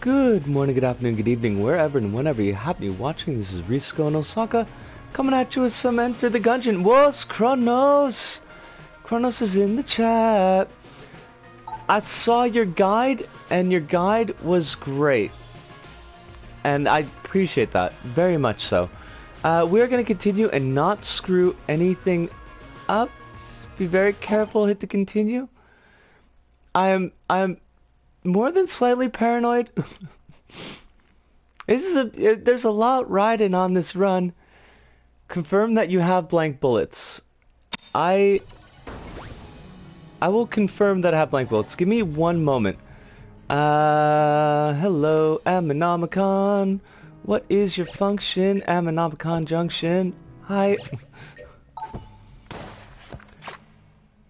Good morning, good afternoon, good evening, wherever and whenever you happen to be watching. This is Risuko in Osaka, coming at you with some Enter the Gungeon. What's Kronos? Kronos is in the chat. I saw your guide, and your guide was great. And I appreciate that, very much so. Uh, we're going to continue and not screw anything up. Be very careful, hit the continue. I am, I am more than slightly paranoid. this is a, there's a lot riding on this run. Confirm that you have blank bullets. I I will confirm that I have blank bullets. Give me one moment. Uh, hello, Ammonomicon. What is your function, Ammonomicon Junction? Hi.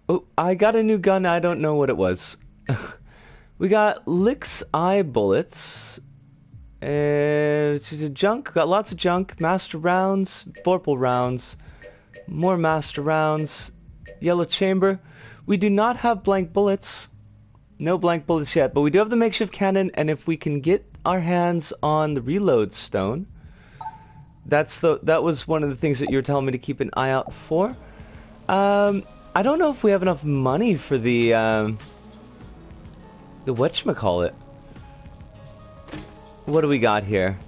oh, I got a new gun. I don't know what it was. We got Lick's Eye bullets. Uh, junk. Got lots of junk. Master rounds. Vorpal rounds. More master rounds. Yellow chamber. We do not have blank bullets. No blank bullets yet, but we do have the makeshift cannon, and if we can get our hands on the reload stone, that's the that was one of the things that you were telling me to keep an eye out for. Um, I don't know if we have enough money for the um, the whatchamacallit. What do we got here?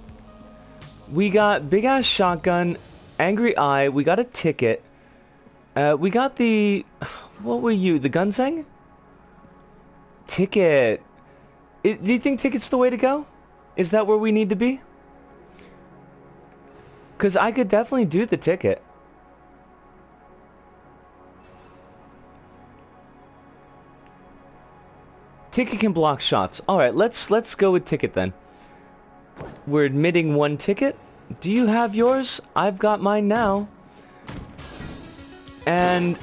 We got big ass shotgun, angry eye, we got a ticket. Uh, we got the what were you? The Gunseng? Ticket. It, do you think ticket's the way to go? Is that where we need to be? Cause I could definitely do the ticket. Ticket can block shots. All right, let's let's go with ticket then. We're admitting one ticket. Do you have yours? I've got mine now. And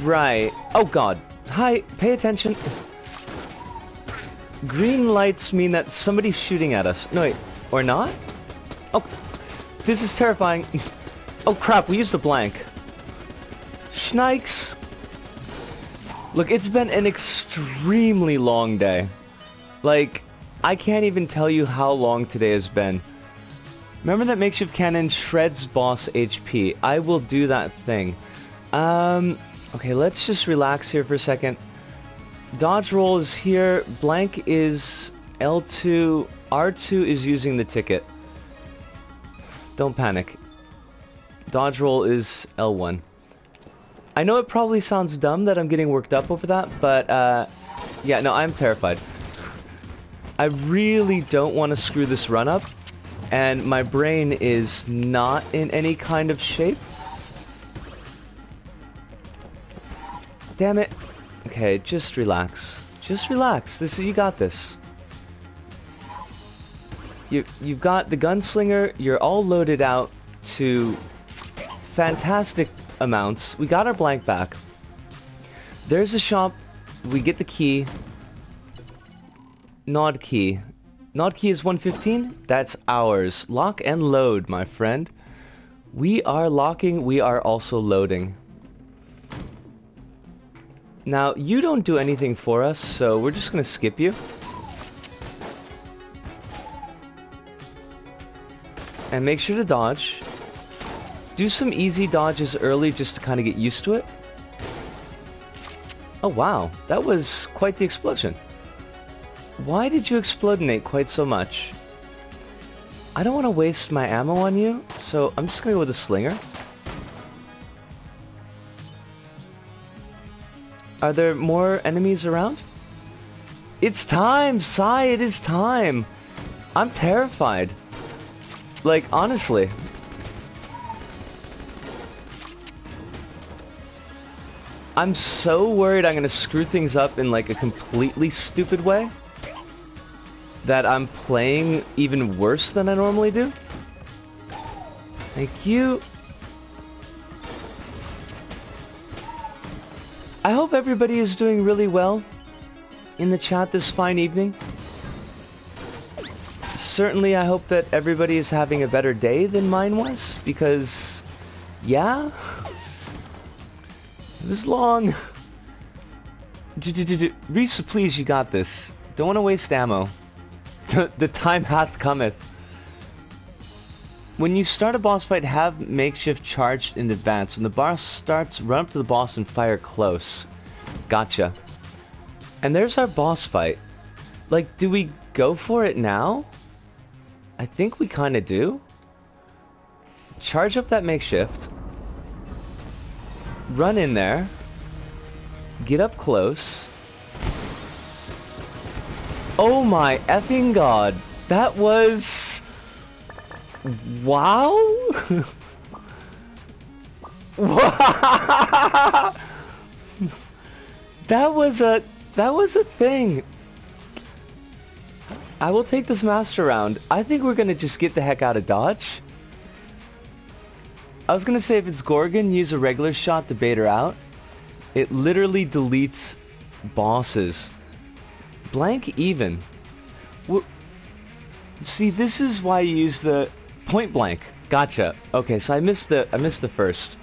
right. Oh god. Hi, pay attention. Green lights mean that somebody's shooting at us. No wait, or not? Oh, this is terrifying. Oh crap, we used a blank. Schnikes. Look, it's been an extremely long day. Like, I can't even tell you how long today has been. Remember that makeshift cannon shreds boss HP. I will do that thing. Um, okay, let's just relax here for a second. Dodge roll is here. Blank is L2. R2 is using the ticket. Don't panic. Dodge roll is L1. I know it probably sounds dumb that I'm getting worked up over that, but uh, yeah, no, I'm terrified. I really don't want to screw this run up, and my brain is not in any kind of shape. Damn it. Okay, just relax. Just relax. This you got this. You you've got the gunslinger. You're all loaded out to fantastic amounts. We got our blank back. There's a shop. We get the key. Nod key. Nod key is 115. That's ours. Lock and load, my friend. We are locking. We are also loading. Now, you don't do anything for us, so we're just going to skip you. And make sure to dodge do some easy dodges early just to kind of get used to it. Oh wow, that was quite the explosion. Why did you explodinate quite so much? I don't want to waste my ammo on you, so I'm just going to go with a slinger. Are there more enemies around? It's time, Sai, it is time. I'm terrified. Like, honestly. I'm so worried I'm gonna screw things up in like a completely stupid way that I'm playing even worse than I normally do. Thank you. I hope everybody is doing really well in the chat this fine evening. Certainly I hope that everybody is having a better day than mine was, because, yeah, was long. Risa, please, you got this. Don't want to waste ammo. the time hath cometh. When you start a boss fight, have makeshift charged in advance. When the boss starts, run up to the boss and fire close. Gotcha. And there's our boss fight. Like, do we go for it now? I think we kind of do. Charge up that makeshift. Run in there. Get up close. Oh my effing god. That was... Wow? that was a... That was a thing. I will take this master round. I think we're gonna just get the heck out of Dodge. I was gonna say if it's Gorgun, use a regular shot to bait her out. It literally deletes bosses. Blank even. Well, see, this is why you use the point blank. Gotcha. Okay, so I missed the I missed the first.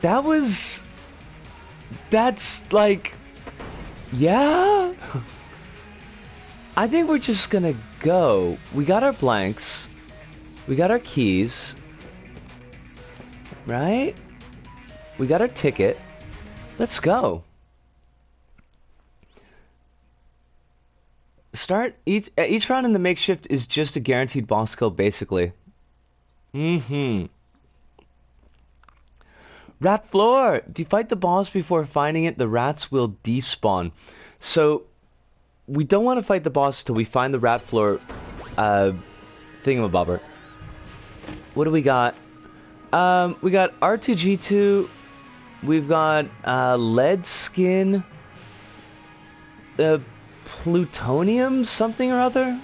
That was that's like yeah. I think we're just gonna go. We got our blanks. We got our keys. Right? We got our ticket. Let's go. Start each uh, each round in the makeshift is just a guaranteed boss kill, basically. Mm-hmm. Rat floor. Do you fight the boss before finding it? The rats will despawn. So we don't want to fight the boss till we find the rat floor uh, thingamabobber. What do we got? Um, we got R2G2. We've got uh, lead skin. Uh, plutonium something or other.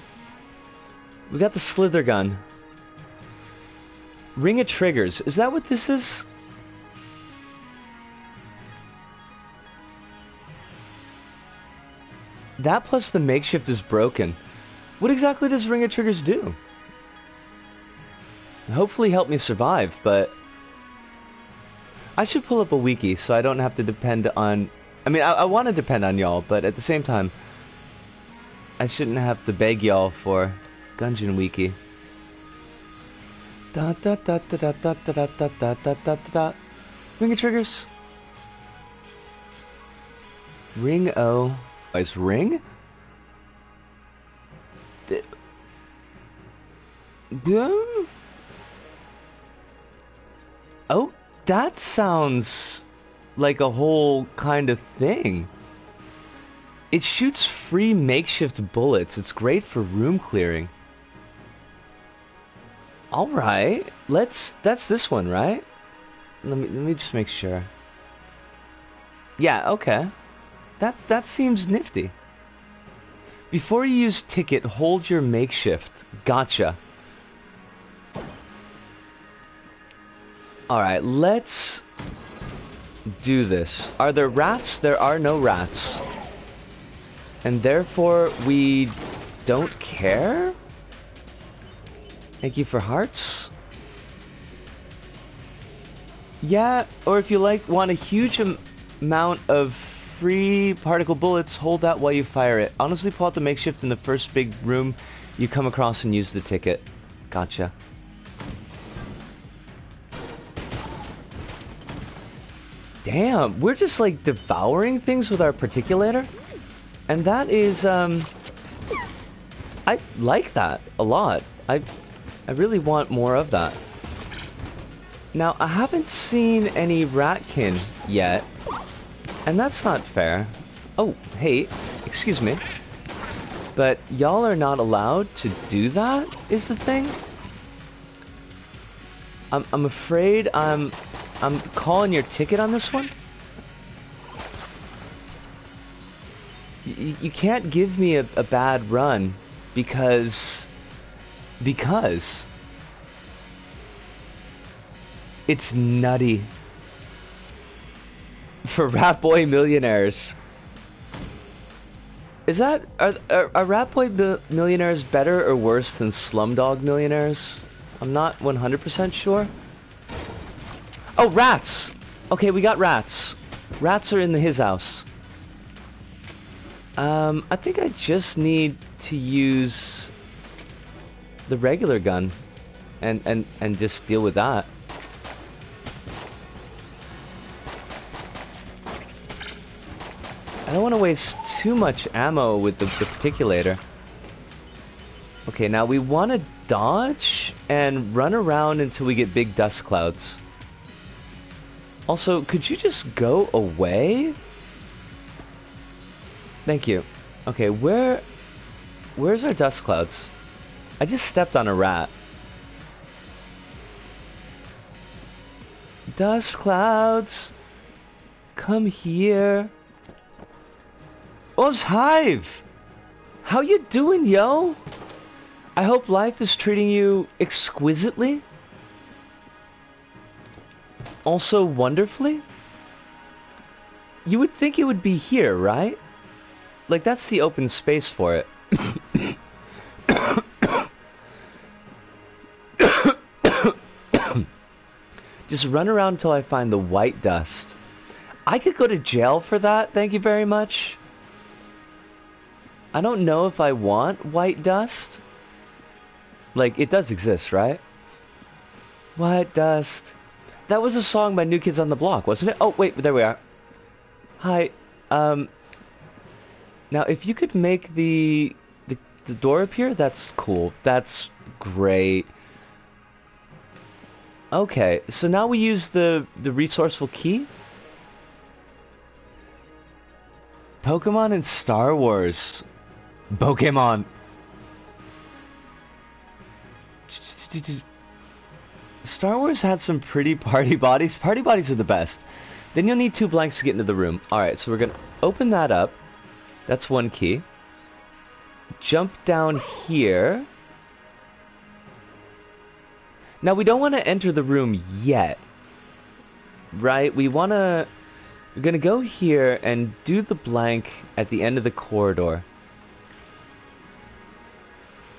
We got the slither gun. Ring of triggers. Is that what this is? That plus the makeshift is broken. What exactly does Ring of Triggers do? Hopefully help me survive, but... I should pull up a wiki so I don't have to depend on... I mean, I, I want to depend on y'all, but at the same time... I shouldn't have to beg y'all for Gungeon Wiki. Da da da da da da da da da da da da Ring of Triggers. Ring O. Is ring? Yeah. Oh, that sounds like a whole kind of thing. It shoots free makeshift bullets. It's great for room clearing. All right, let's. That's this one, right? Let me let me just make sure. Yeah. Okay. That, that seems nifty. Before you use ticket, hold your makeshift. Gotcha. Alright, let's do this. Are there rats? There are no rats. And therefore, we don't care? Thank you for hearts. Yeah, or if you like, want a huge amount of free particle bullets, hold that while you fire it. Honestly, pull out the makeshift in the first big room you come across and use the ticket. Gotcha. Damn, we're just like devouring things with our particulator. And that is, um... I like that a lot. I, I really want more of that. Now, I haven't seen any ratkin yet. And that's not fair. Oh, hey, excuse me. But y'all are not allowed to do that, is the thing? I'm, I'm afraid I'm, I'm calling your ticket on this one. You can't give me a, a bad run because, because it's nutty for Rat Boy Millionaires. Is that are, are, are Rat Boy Millionaires better or worse than Slumdog Millionaires? I'm not 100% sure. Oh, rats! Okay, we got rats. Rats are in the, his house. Um, I think I just need to use the regular gun and, and, and just deal with that. I don't want to waste too much ammo with the, the particulator. Okay, now we want to dodge and run around until we get big dust clouds. Also, could you just go away? Thank you. Okay, where... Where's our dust clouds? I just stepped on a rat. Dust clouds! Come here. Oz Hive! How you doing, yo? I hope life is treating you exquisitely. Also wonderfully. You would think it would be here, right? Like, that's the open space for it. Just run around until I find the white dust. I could go to jail for that, thank you very much. I don't know if I want white dust. Like, it does exist, right? White dust. That was a song by New Kids on the Block, wasn't it? Oh, wait, there we are. Hi, um... Now, if you could make the, the, the door appear, that's cool. That's great. Okay, so now we use the, the resourceful key. Pokemon and Star Wars. Pokemon. Star Wars had some pretty party bodies. Party bodies are the best. Then you'll need two blanks to get into the room. Alright, so we're going to open that up. That's one key. Jump down here. Now, we don't want to enter the room yet. Right? We want to... We're going to go here and do the blank at the end of the corridor.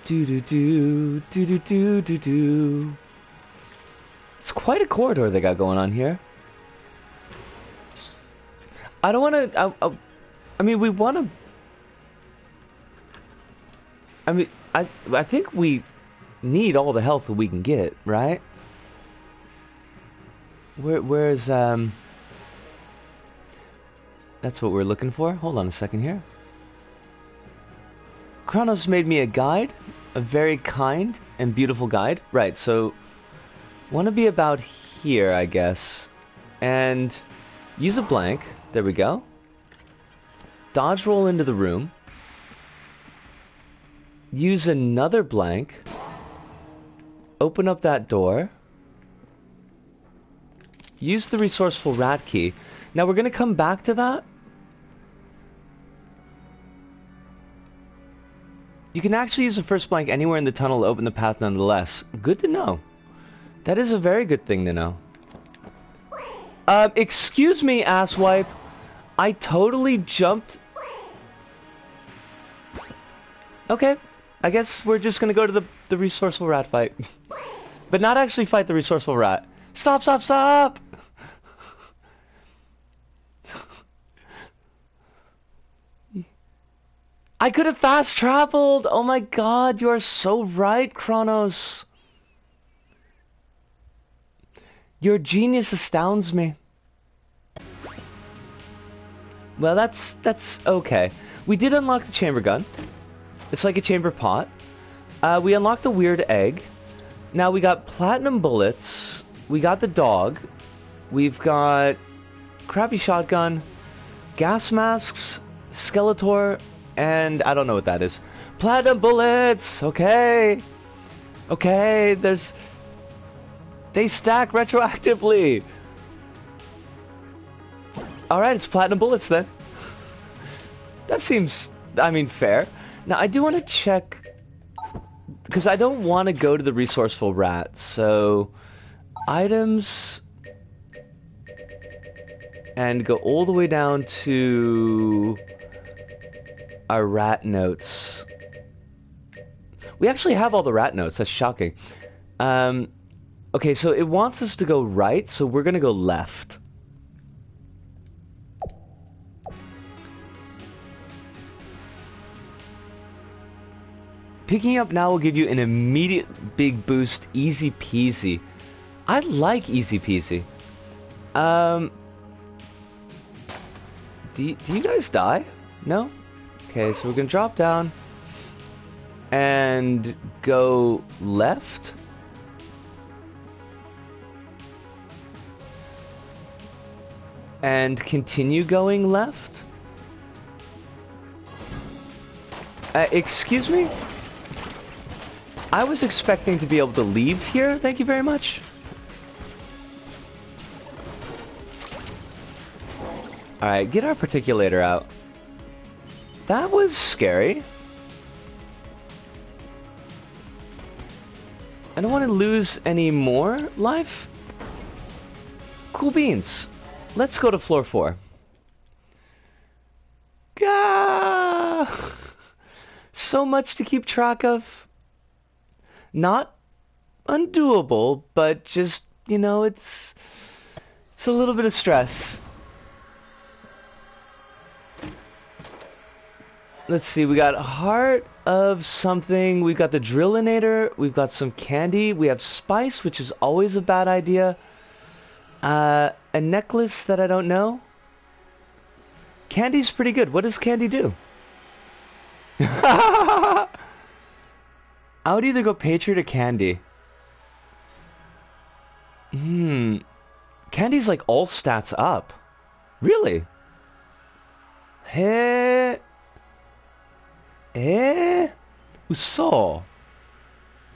Do do do do do do do do. It's quite a corridor they got going on here. I don't want to. I, I, I, mean, we want to. I mean, I I think we need all the health that we can get, right? Where where's um? That's what we're looking for. Hold on a second here. Kronos made me a guide, a very kind and beautiful guide. Right, so want to be about here, I guess. And use a blank. There we go. Dodge roll into the room. Use another blank. Open up that door. Use the resourceful rat key. Now we're going to come back to that You can actually use the first blank anywhere in the tunnel to open the path nonetheless. Good to know. That is a very good thing to know. Uh, excuse me, asswipe. I totally jumped... Okay. I guess we're just gonna go to the, the resourceful rat fight. but not actually fight the resourceful rat. Stop, stop, stop! I could have fast traveled. Oh my god, you are so right, Kronos. Your genius astounds me. Well, that's that's okay. We did unlock the chamber gun. It's like a chamber pot. Uh, we unlocked the weird egg. Now we got platinum bullets. We got the dog. We've got crappy shotgun, gas masks, Skeletor, and I don't know what that is. Platinum bullets! Okay! Okay, there's... They stack retroactively! Alright, it's platinum bullets then. That seems, I mean, fair. Now, I do want to check... Because I don't want to go to the resourceful rat, so... Items... And go all the way down to our rat notes. We actually have all the rat notes. That's shocking. Um, okay, so it wants us to go right, so we're to go left. Picking up now will give you an immediate big boost, easy peasy. I like easy peasy. Um, do, do you guys die? No? Okay, so we're gonna drop down and go left. And continue going left. Uh, excuse me? I was expecting to be able to leave here, thank you very much. Alright, get our particulator out. That was scary. I don't want to lose any more life. Cool beans. Let's go to floor four. Gah! So much to keep track of. Not undoable, but just, you know, it's it's a little bit of stress. Let's see, we got heart of something, we've got the drillinator, we've got some candy, we have spice, which is always a bad idea. Uh, a necklace that I don't know. Candy's pretty good. What does candy do? I would either go Patriot or Candy. Hmm. Candy's like all stats up. Really? Hey. Eh? Uso.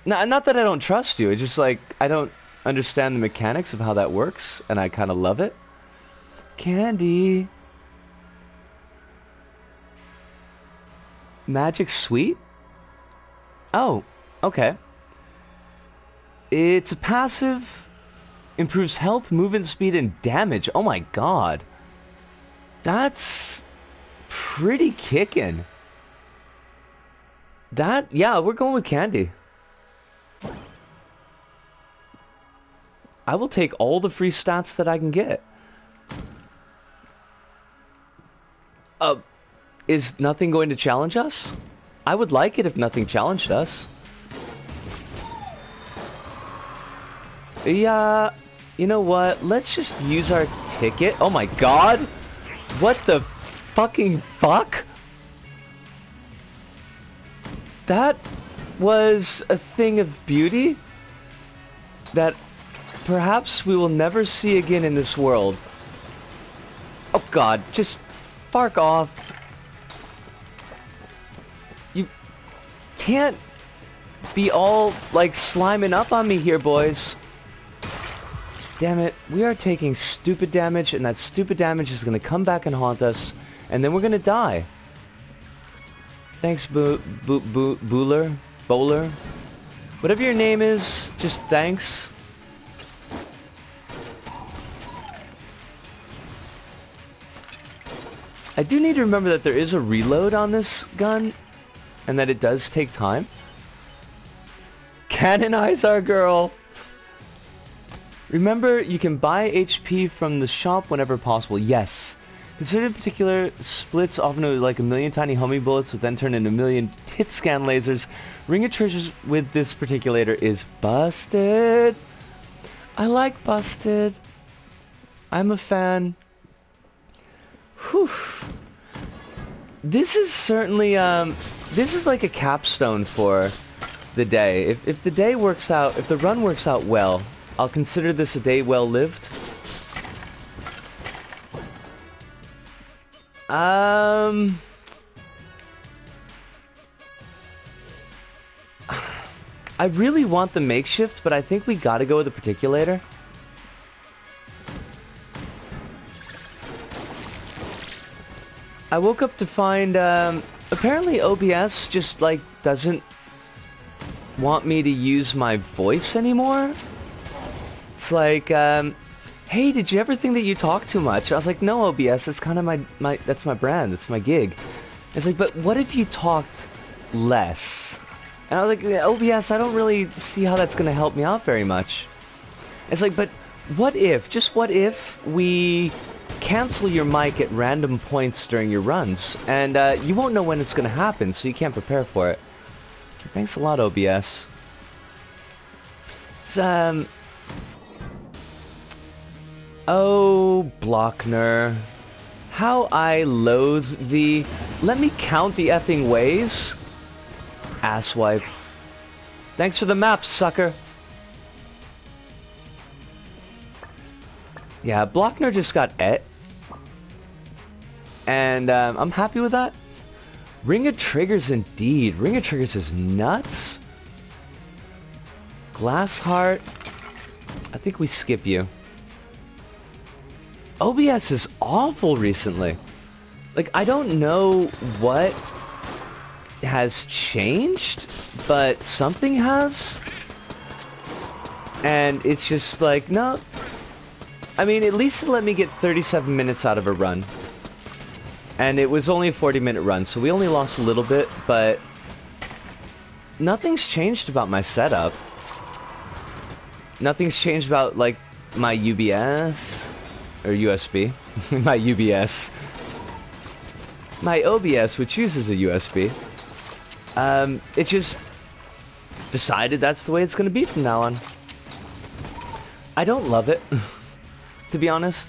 No, not that I don't trust you. It's just like I don't understand the mechanics of how that works, and I kind of love it. Candy. Magic Sweet? Oh, okay. It's a passive, improves health, movement speed, and damage. Oh my god. That's pretty kicking. That, yeah, we're going with candy. I will take all the free stats that I can get. Uh, is nothing going to challenge us? I would like it if nothing challenged us. Yeah, you know what? Let's just use our ticket. Oh my god! What the fucking fuck? That was a thing of beauty that perhaps we will never see again in this world. Oh god, just bark off. You can't be all like sliming up on me here, boys. Damn it, we are taking stupid damage and that stupid damage is gonna come back and haunt us and then we're gonna die. Thanks, Bo Bo Bo Bowler. Bowler. Whatever your name is, just thanks. I do need to remember that there is a reload on this gun, and that it does take time. Canonize our girl! Remember, you can buy HP from the shop whenever possible. Yes. Consider in particular, splits often like a million tiny homing bullets would then turn into a million hit scan lasers. Ring of Triggers with this particulator is busted. I like busted. I'm a fan. Whew. This is certainly, um, this is like a capstone for the day. If, if the day works out, if the run works out well, I'll consider this a day well lived. Um... I really want the makeshift, but I think we gotta go with the particulator. I woke up to find, um, apparently OBS just, like, doesn't want me to use my voice anymore. It's like, um, hey, did you ever think that you talk too much? I was like, no, OBS, that's kind of my, my, that's my brand, that's my gig. It's like, but what if you talked less? And I was like, OBS, I don't really see how that's going to help me out very much. It's like, but what if, just what if we cancel your mic at random points during your runs, and uh, you won't know when it's going to happen, so you can't prepare for it. Thanks a lot, OBS. It's, um... Oh, Blockner. How I loathe the... Let me count the effing ways. Asswipe. Thanks for the map, sucker. Yeah, Blockner just got et. And um, I'm happy with that. Ring of Triggers indeed. Ring of Triggers is nuts. Glass Heart. I think we skip you. OBS is awful recently. Like, I don't know what has changed, but something has. And it's just like, no. I mean, at least it let me get 37 minutes out of a run. And it was only a 40 minute run, so we only lost a little bit, but nothing's changed about my setup. Nothing's changed about, like, my UBS, or USB, my UBS. My OBS, which uses a USB, um, it just decided that's the way it's going to be from now on. I don't love it, to be honest.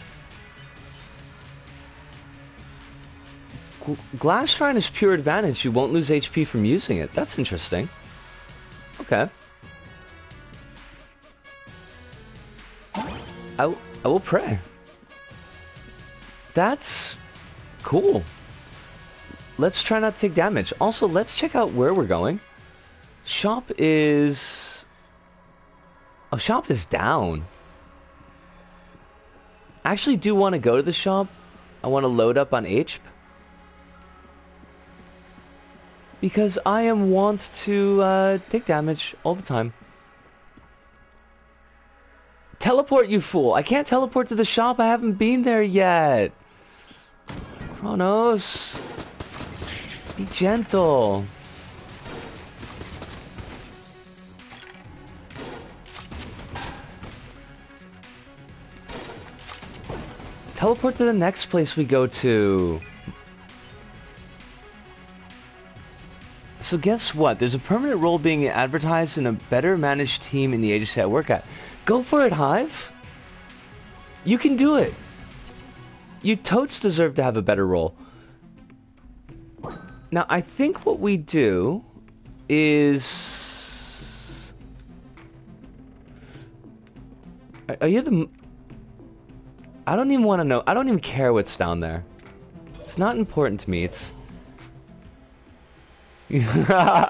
Glass Shrine is pure advantage. You won't lose HP from using it. That's interesting. Okay. I, I will pray. That's cool. Let's try not to take damage. Also, let's check out where we're going. Shop is... Oh, shop is down. I actually do want to go to the shop. I want to load up on HP. Because I am wont to uh, take damage all the time. Teleport, you fool! I can't teleport to the shop, I haven't been there yet! Kronos! Be gentle! Teleport to the next place we go to! So guess what? There's a permanent role being advertised in a better managed team in the agency I work at. Go for it, Hive. You can do it. You totes deserve to have a better role. Now, I think what we do is... Are you the... I don't even want to know. I don't even care what's down there. It's not important to me. It's... uh,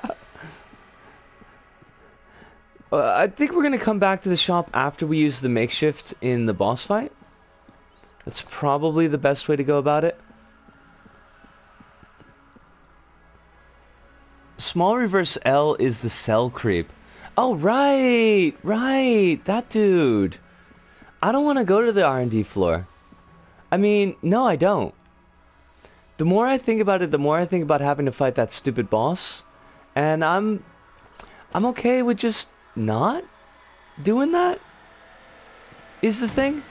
I think we're gonna come back to the shop after we use the makeshift in the boss fight. That's probably the best way to go about it. Small reverse L is the cell creep. Oh, right, right, that dude. I don't want to go to the R&D floor. I mean, no, I don't. The more I think about it, the more I think about having to fight that stupid boss. And I'm I'm okay with just not doing that. Is the thing.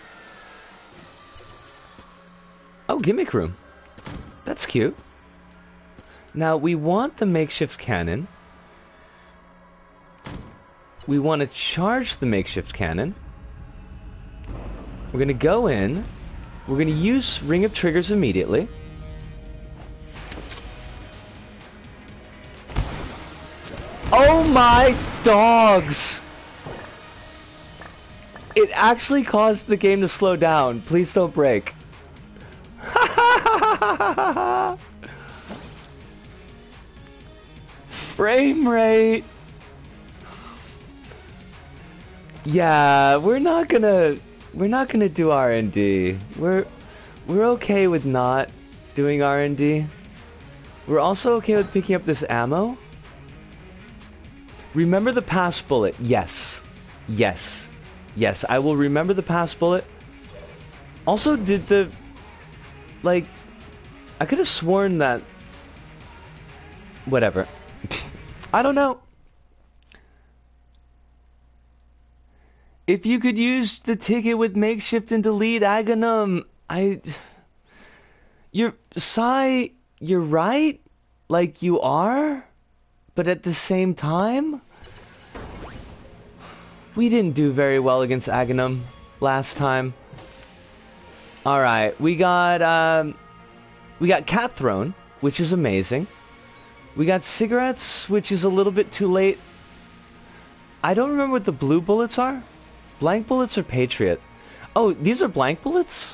Oh, gimmick room. That's cute. Now, we want the makeshift cannon. We want to charge the makeshift cannon. We're going to go in. We're going to use Ring of Triggers immediately. Oh my dogs! It actually caused the game to slow down. Please don't break. Frame rate. Yeah, we're not gonna we're not gonna do R&D. We're we're okay with not doing R&D. We're also okay with picking up this ammo. Remember the pass bullet. Yes. Yes. Yes, I will remember the pass bullet. Also, did the... Like... I could have sworn that... Whatever. I don't know. If you could use the ticket with makeshift and delete Agunim, I... You're... Sai, you're right? Like, you are? But at the same time, we didn't do very well against Agunim last time. Alright, we got, um, we got Cat Throne, which is amazing. We got cigarettes, which is a little bit too late. I don't remember what the blue bullets are. Blank bullets or Patriot? Oh, these are blank bullets?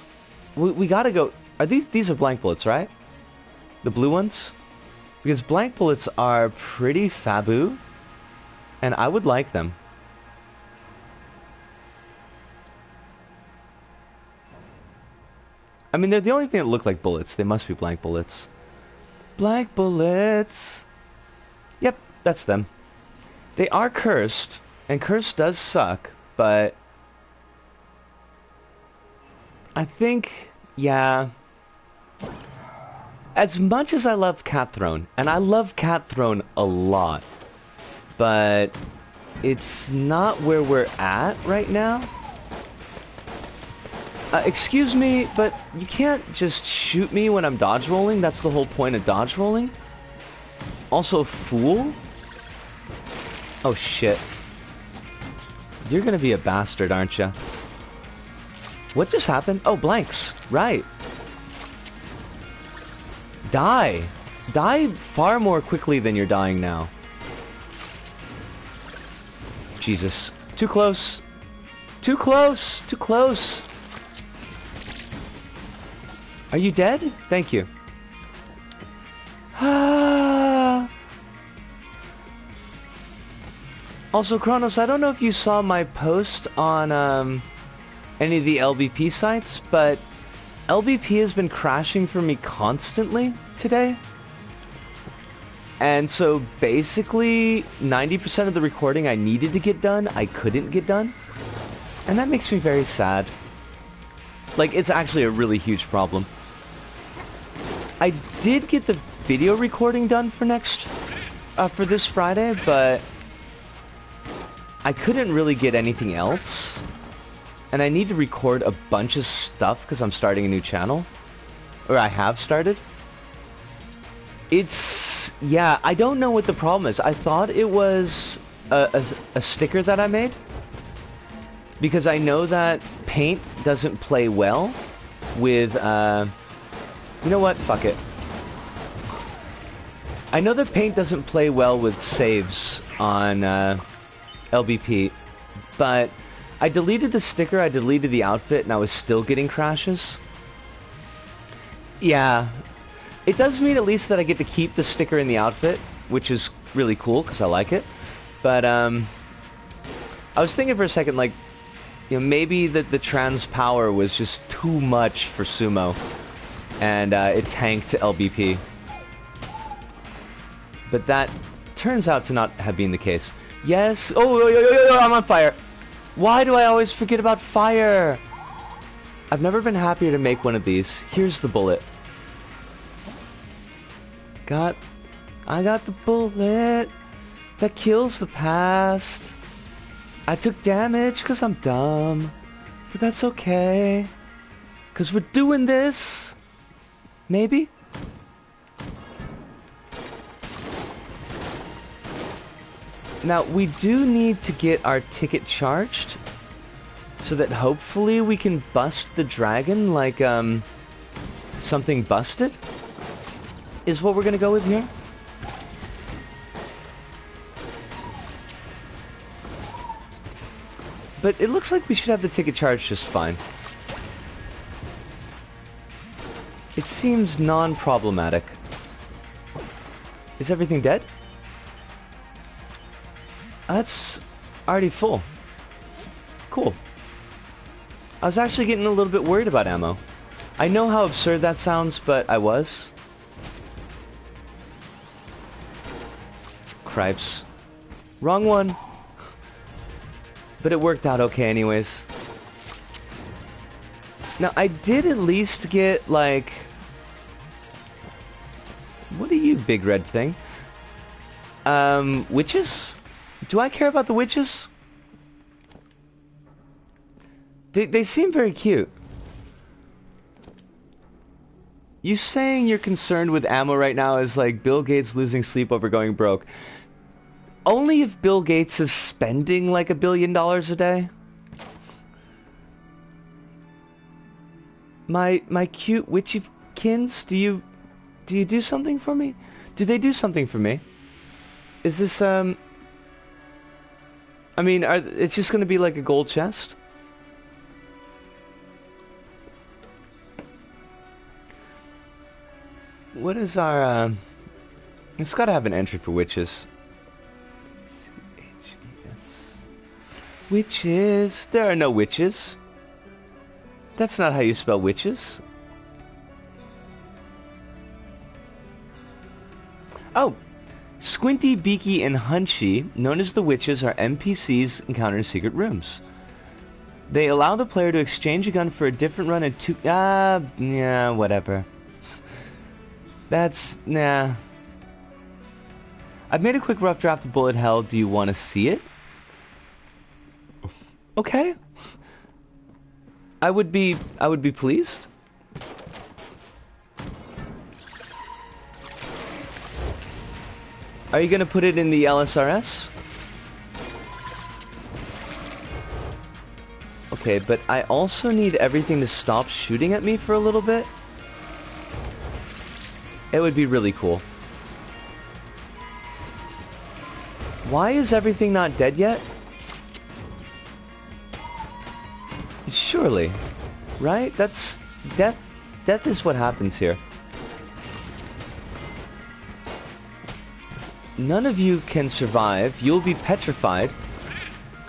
We, we gotta go... Are these... These are blank bullets, right? The blue ones? Because blank bullets are pretty fabu. And I would like them. I mean, they're the only thing that look like bullets. They must be blank bullets. Blank bullets. Yep, that's them. They are cursed, and cursed does suck, but I think, yeah. As much as I love Cat Throne, and I love Cat Throne a lot, but it's not where we're at right now. Uh, excuse me, but you can't just shoot me when I'm dodge rolling. That's the whole point of dodge rolling. Also, fool? Oh, shit. You're gonna be a bastard, aren't you? What just happened? Oh, blanks. Right. Die. Die far more quickly than you're dying now. Jesus. Too close. Too close. Too close. Are you dead? Thank you. also, Kronos, I don't know if you saw my post on um, any of the LBP sites, but LBP has been crashing for me constantly today. And so basically, 90% of the recording I needed to get done, I couldn't get done. And that makes me very sad. Like, it's actually a really huge problem. I did get the video recording done for next, uh, for this Friday, but I couldn't really get anything else. And I need to record a bunch of stuff because I'm starting a new channel. Or I have started. It's, yeah, I don't know what the problem is. I thought it was a, a, a sticker that I made. Because I know that paint doesn't play well with, uh, you know what? Fuck it. I know that paint doesn't play well with saves on uh, LBP, but I deleted the sticker, I deleted the outfit, and I was still getting crashes. Yeah. It does mean at least that I get to keep the sticker in the outfit, which is really cool, because I like it. But, um... I was thinking for a second, like, you know, maybe that the trans power was just too much for Sumo and uh, it tanked to LBP. But that turns out to not have been the case. Yes. Oh, oh, oh, oh, I'm on fire. Why do I always forget about fire? I've never been happier to make one of these. Here's the bullet. Got... I got the bullet that kills the past. I took damage because I'm dumb. But that's okay. Because we're doing this. Maybe? Now, we do need to get our ticket charged so that hopefully we can bust the dragon like, um, something busted is what we're gonna go with here. But it looks like we should have the ticket charged just fine. It seems non-problematic. Is everything dead? That's already full. Cool. I was actually getting a little bit worried about ammo. I know how absurd that sounds, but I was. Cripes. Wrong one. But it worked out okay anyways. Now, I did at least get, like... What are you, big red thing? Um, witches? Do I care about the witches? They, they seem very cute. You saying you're concerned with ammo right now is like Bill Gates losing sleep over going broke. Only if Bill Gates is spending like a billion dollars a day. My my cute witchy kins, do you do you do something for me? Do they do something for me? Is this um I mean, are, it's just going to be like a gold chest? What is our uh It's got to have an entry for witches. Witches. There are no witches. That's not how you spell witches. Oh, Squinty, Beaky, and Hunchy, known as the witches, are NPCs encountered in secret rooms. They allow the player to exchange a gun for a different run in two. Ah, uh, yeah, whatever. That's nah. I've made a quick rough draft of Bullet Hell. Do you want to see it? Okay. I would be I would be pleased. Are you gonna put it in the LSRS? Okay, but I also need everything to stop shooting at me for a little bit. It would be really cool. Why is everything not dead yet? Surely. Right? That's... Death... Death is what happens here. None of you can survive. You'll be petrified.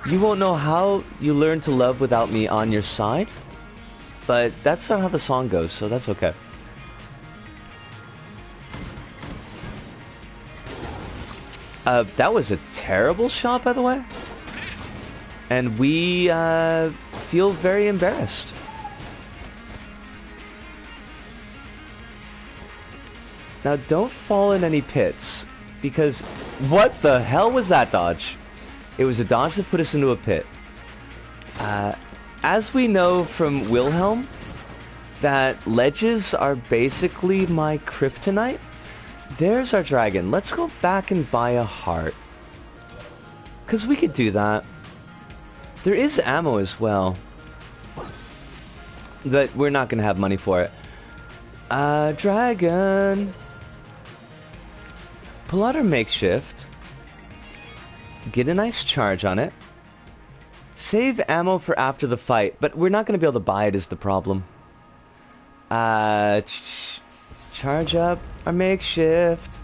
You won't know how you learn to love without me on your side. But that's not how the song goes, so that's okay. Uh, that was a terrible shot, by the way. And we, uh, feel very embarrassed. Now don't fall in any pits, because what the hell was that dodge? It was a dodge that put us into a pit. Uh, as we know from Wilhelm, that ledges are basically my kryptonite. There's our dragon. Let's go back and buy a heart. Because we could do that. There is ammo as well. But we're not going to have money for it. Uh, dragon. Pull out our makeshift. Get a nice charge on it. Save ammo for after the fight, but we're not going to be able to buy it is the problem. Uh, ch charge up our makeshift.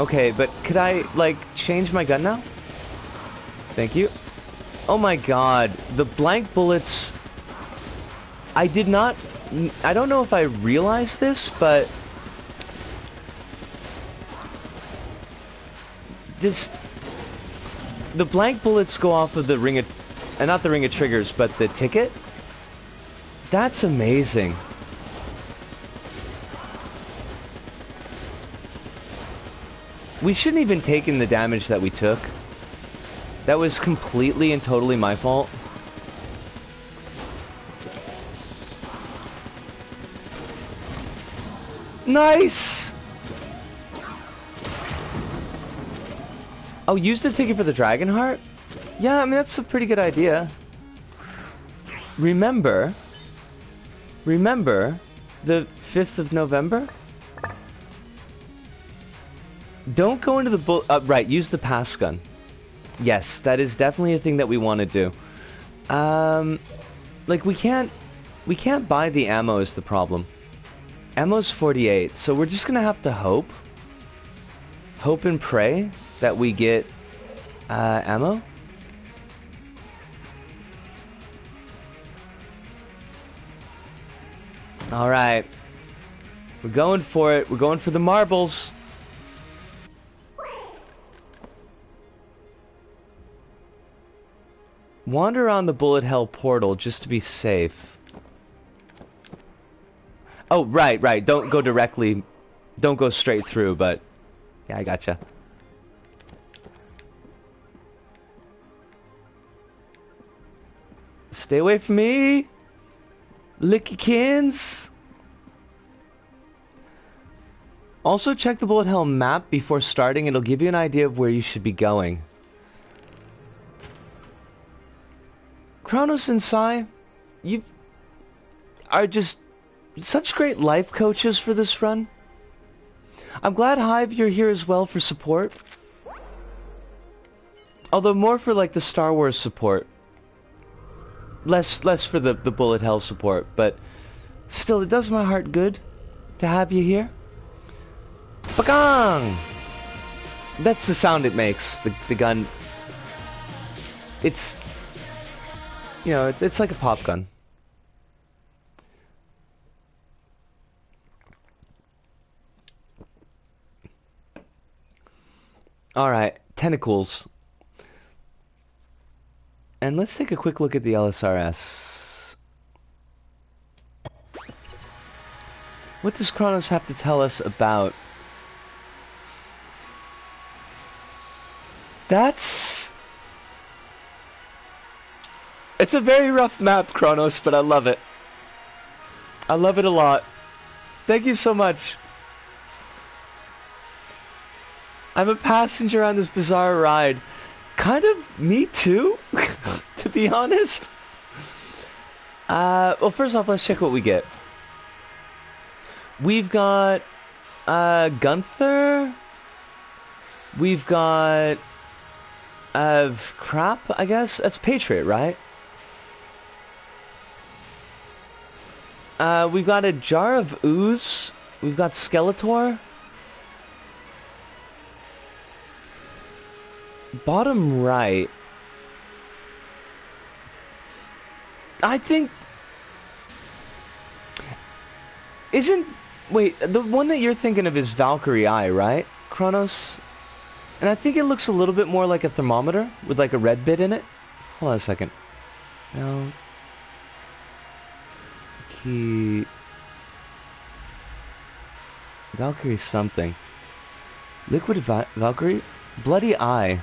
Okay, but could I, like, change my gun now? Thank you. Oh my god, the blank bullets... I did not... I don't know if I realized this, but... This... The blank bullets go off of the ring of... And uh, not the ring of triggers, but the ticket? That's amazing. We shouldn't even taken the damage that we took. That was completely and totally my fault. Nice! Oh, use the ticket for the dragon heart? Yeah, I mean, that's a pretty good idea. Remember, remember the 5th of November? Don't go into the bull. Uh, right, use the pass gun. Yes, that is definitely a thing that we want to do. Um, like we can't, we can't buy the ammo is the problem. Ammo's 48, so we're just gonna have to hope, hope and pray that we get uh, ammo. All right, we're going for it. We're going for the marbles. Wander around the bullet hell portal just to be safe. Oh, right, right. Don't go directly. Don't go straight through, but... Yeah, I gotcha. Stay away from me! Licky cans. Also check the bullet hell map before starting. It'll give you an idea of where you should be going. Kronos and Sai, you are just such great life coaches for this run. I'm glad Hive you're here as well for support. Although more for like the Star Wars support. Less less for the, the bullet hell support, but still it does my heart good to have you here. Bakang! That's the sound it makes, the, the gun. It's, you know, it's, it's like a pop gun. Alright, tentacles. And let's take a quick look at the LSRS. What does Kronos have to tell us about That's... It's a very rough map, Kronos, but I love it. I love it a lot. Thank you so much. I'm a passenger on this bizarre ride. Kind of me too, to be honest. Uh, well, first off, let's check what we get. We've got uh, Gunther. We've got of crap, I guess. That's Patriot, right? Uh, we've got a jar of ooze. We've got Skeletor. Bottom right. I think... Isn't... Wait, the one that you're thinking of is Valkyrie Eye, right? Kronos? And I think it looks a little bit more like a thermometer with like a red bit in it. Hold on a second. No. Key. Valkyrie something. Liquid Va Valkyrie? Bloody Eye.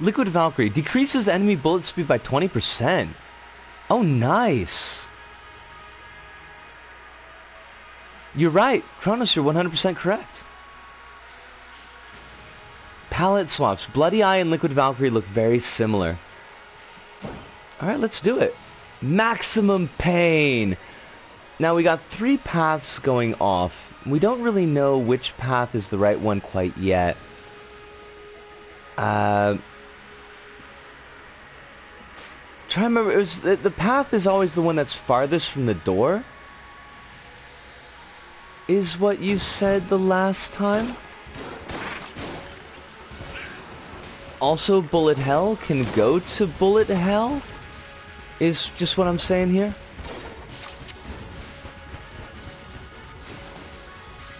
Liquid Valkyrie decreases enemy bullet speed by 20%. Oh, nice. You're right. Kronos, you're 100% correct. Palette swaps. Bloody Eye and Liquid Valkyrie look very similar. Alright, let's do it. Maximum Pain. Now we got three paths going off. We don't really know which path is the right one quite yet. Uh, try to remember. It was the, the path is always the one that's farthest from the door. Is what you said the last time? also bullet hell can go to bullet hell? Is just what I'm saying here?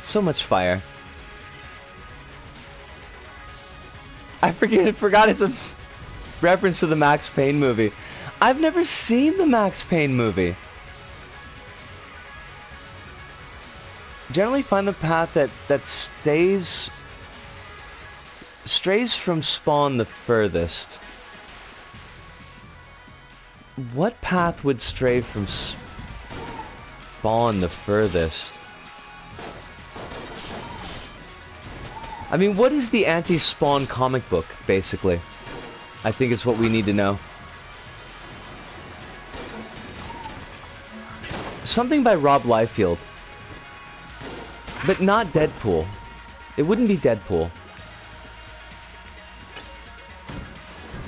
So much fire. I forget, forgot it's a reference to the Max Payne movie. I've never seen the Max Payne movie. Generally find the path that, that stays strays from spawn the furthest. What path would stray from spawn the furthest? I mean, what is the anti-spawn comic book, basically? I think it's what we need to know. Something by Rob Liefeld. But not Deadpool. It wouldn't be Deadpool.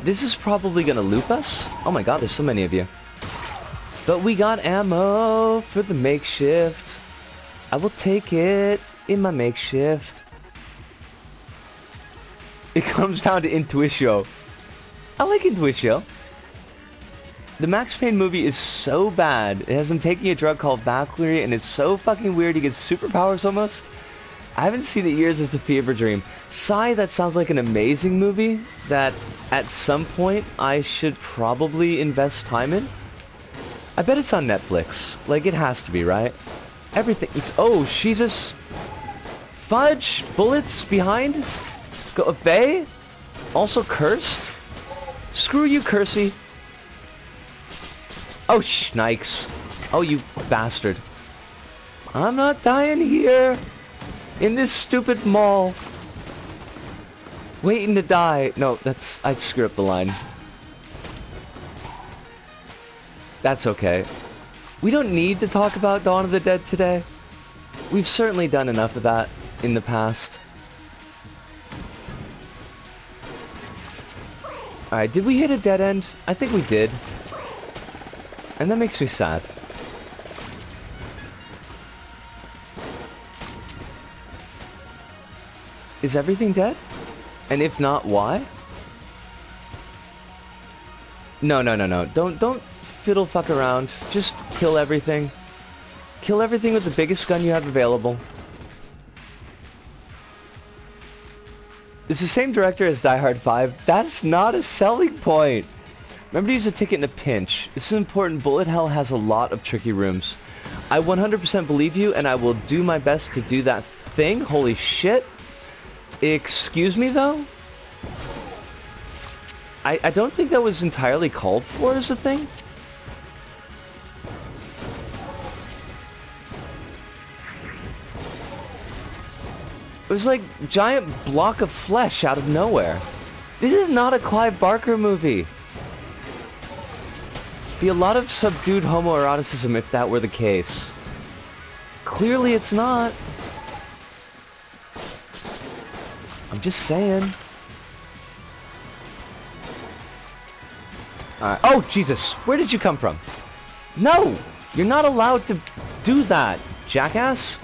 This is probably gonna loop us. Oh my god, there's so many of you. But we got ammo for the makeshift. I will take it in my makeshift. It comes down to intuition. I like intuition. The Max Payne movie is so bad. It has him taking a drug called Valkyrie, and it's so fucking weird. He gets superpowers almost. I haven't seen it years. It's a fever dream. Sai, that sounds like an amazing movie that at some point I should probably invest time in. I bet it's on Netflix. Like, it has to be, right? Everything. It's, oh, Jesus. Fudge. Bullets behind. Go, Faye? Also cursed? Screw you, Cursey. Oh, shnikes. Oh, you bastard. I'm not dying here. In this stupid mall. Waiting to die. No, that's... I screwed up the line. That's okay. We don't need to talk about Dawn of the Dead today. We've certainly done enough of that in the past. Alright, did we hit a dead end? I think we did. And that makes me sad. Is everything dead? And if not, why? No, no, no, no. Don't, don't fiddle fuck around. Just kill everything. Kill everything with the biggest gun you have available. It's the same director as Die Hard 5. That's not a selling point. Remember to use a ticket in a pinch. This is important. Bullet Hell has a lot of tricky rooms. I 100% believe you, and I will do my best to do that thing. Holy shit. Excuse me, though? I, I don't think that was entirely called for as a thing. It was like giant block of flesh out of nowhere. This is not a Clive Barker movie. Be a lot of subdued homoeroticism if that were the case. Clearly it's not. I'm just saying. Oh, Jesus. Where did you come from? No! You're not allowed to do that, jackass.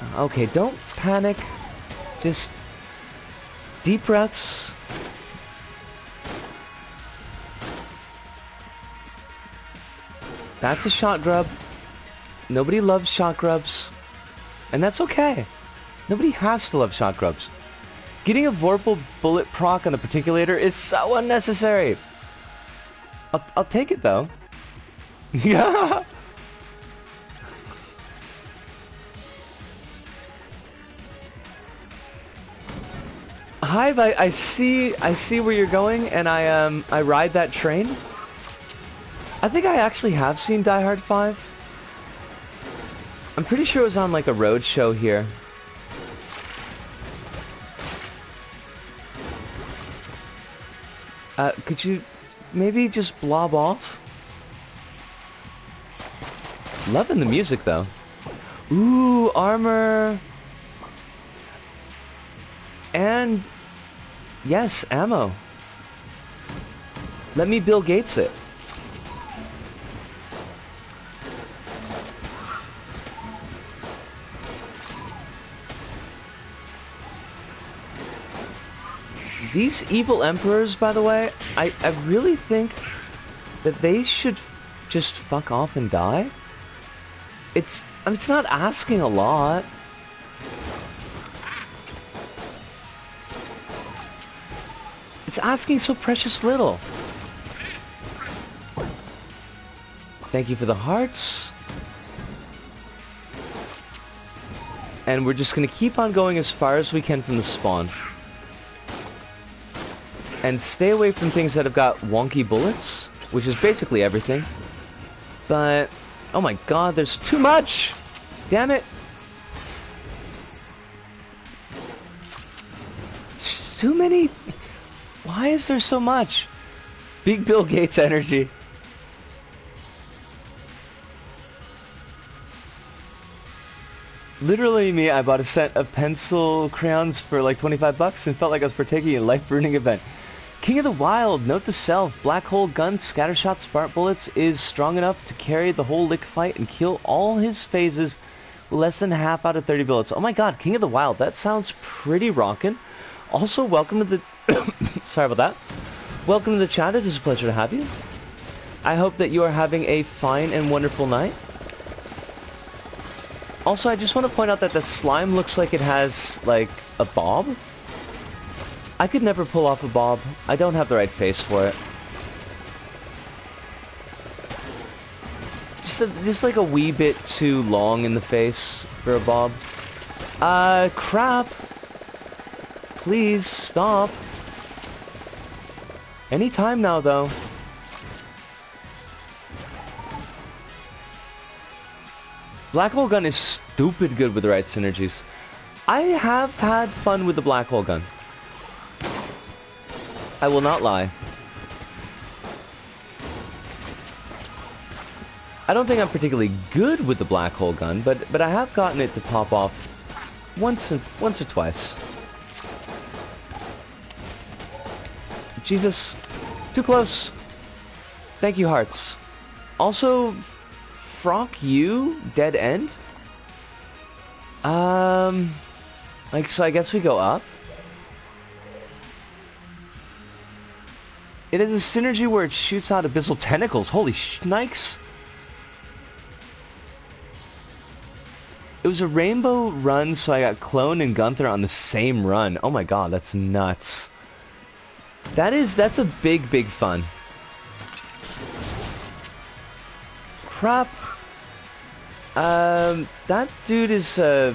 Uh, okay, don't panic. Just deep breaths. That's a shot grub. Nobody loves shot grubs. And that's okay. Nobody has to love shot grubs. Getting a Vorpal bullet proc on the particulator is so unnecessary. I'll, I'll take it though. yeah. Hive, I, I see I see where you're going and I um I ride that train. I think I actually have seen Die Hard 5. I'm pretty sure it was on like a road show here. Uh, could you maybe just blob off? Loving the music though. Ooh, armor. And yes, ammo. Let me Bill Gates it. These evil emperors, by the way, I, I really think that they should just fuck off and die. It's it's not asking a lot. It's asking so precious little. Thank you for the hearts. And we're just gonna keep on going as far as we can from the spawn. And stay away from things that have got wonky bullets, which is basically everything. But, oh my god, there's too much! Damn it! Too many... Why is there so much? Big Bill Gates energy. Literally me, I bought a set of pencil crayons for like 25 bucks and felt like I was partaking in a life-ruining event. King of the Wild, note to self, Black Hole Gun Scattershot Spark Bullets is strong enough to carry the whole lich fight and kill all his phases less than half out of 30 bullets. Oh my god, King of the Wild, that sounds pretty rockin'. Also, welcome to the... Sorry about that. Welcome to the chat, it is a pleasure to have you. I hope that you are having a fine and wonderful night. Also, I just want to point out that the slime looks like it has, like, a bob. I could never pull off a bob. I don't have the right face for it. Just, a, just like a wee bit too long in the face for a bob. Uh, crap. Please, stop. Any time now, though. Black Hole Gun is stupid good with the right synergies. I have had fun with the Black Hole Gun. I will not lie. I don't think I'm particularly good with the Black Hole Gun, but but I have gotten it to pop off once and once or twice. Jesus, too close. Thank you, hearts. Also, Frock you dead end. Um, like so. I guess we go up. It is a synergy where it shoots out abyssal tentacles. Holy shnikes! It was a rainbow run, so I got Clone and Gunther on the same run. Oh my god, that's nuts. That is, that's a big, big fun. Crap. Um, that dude is, uh...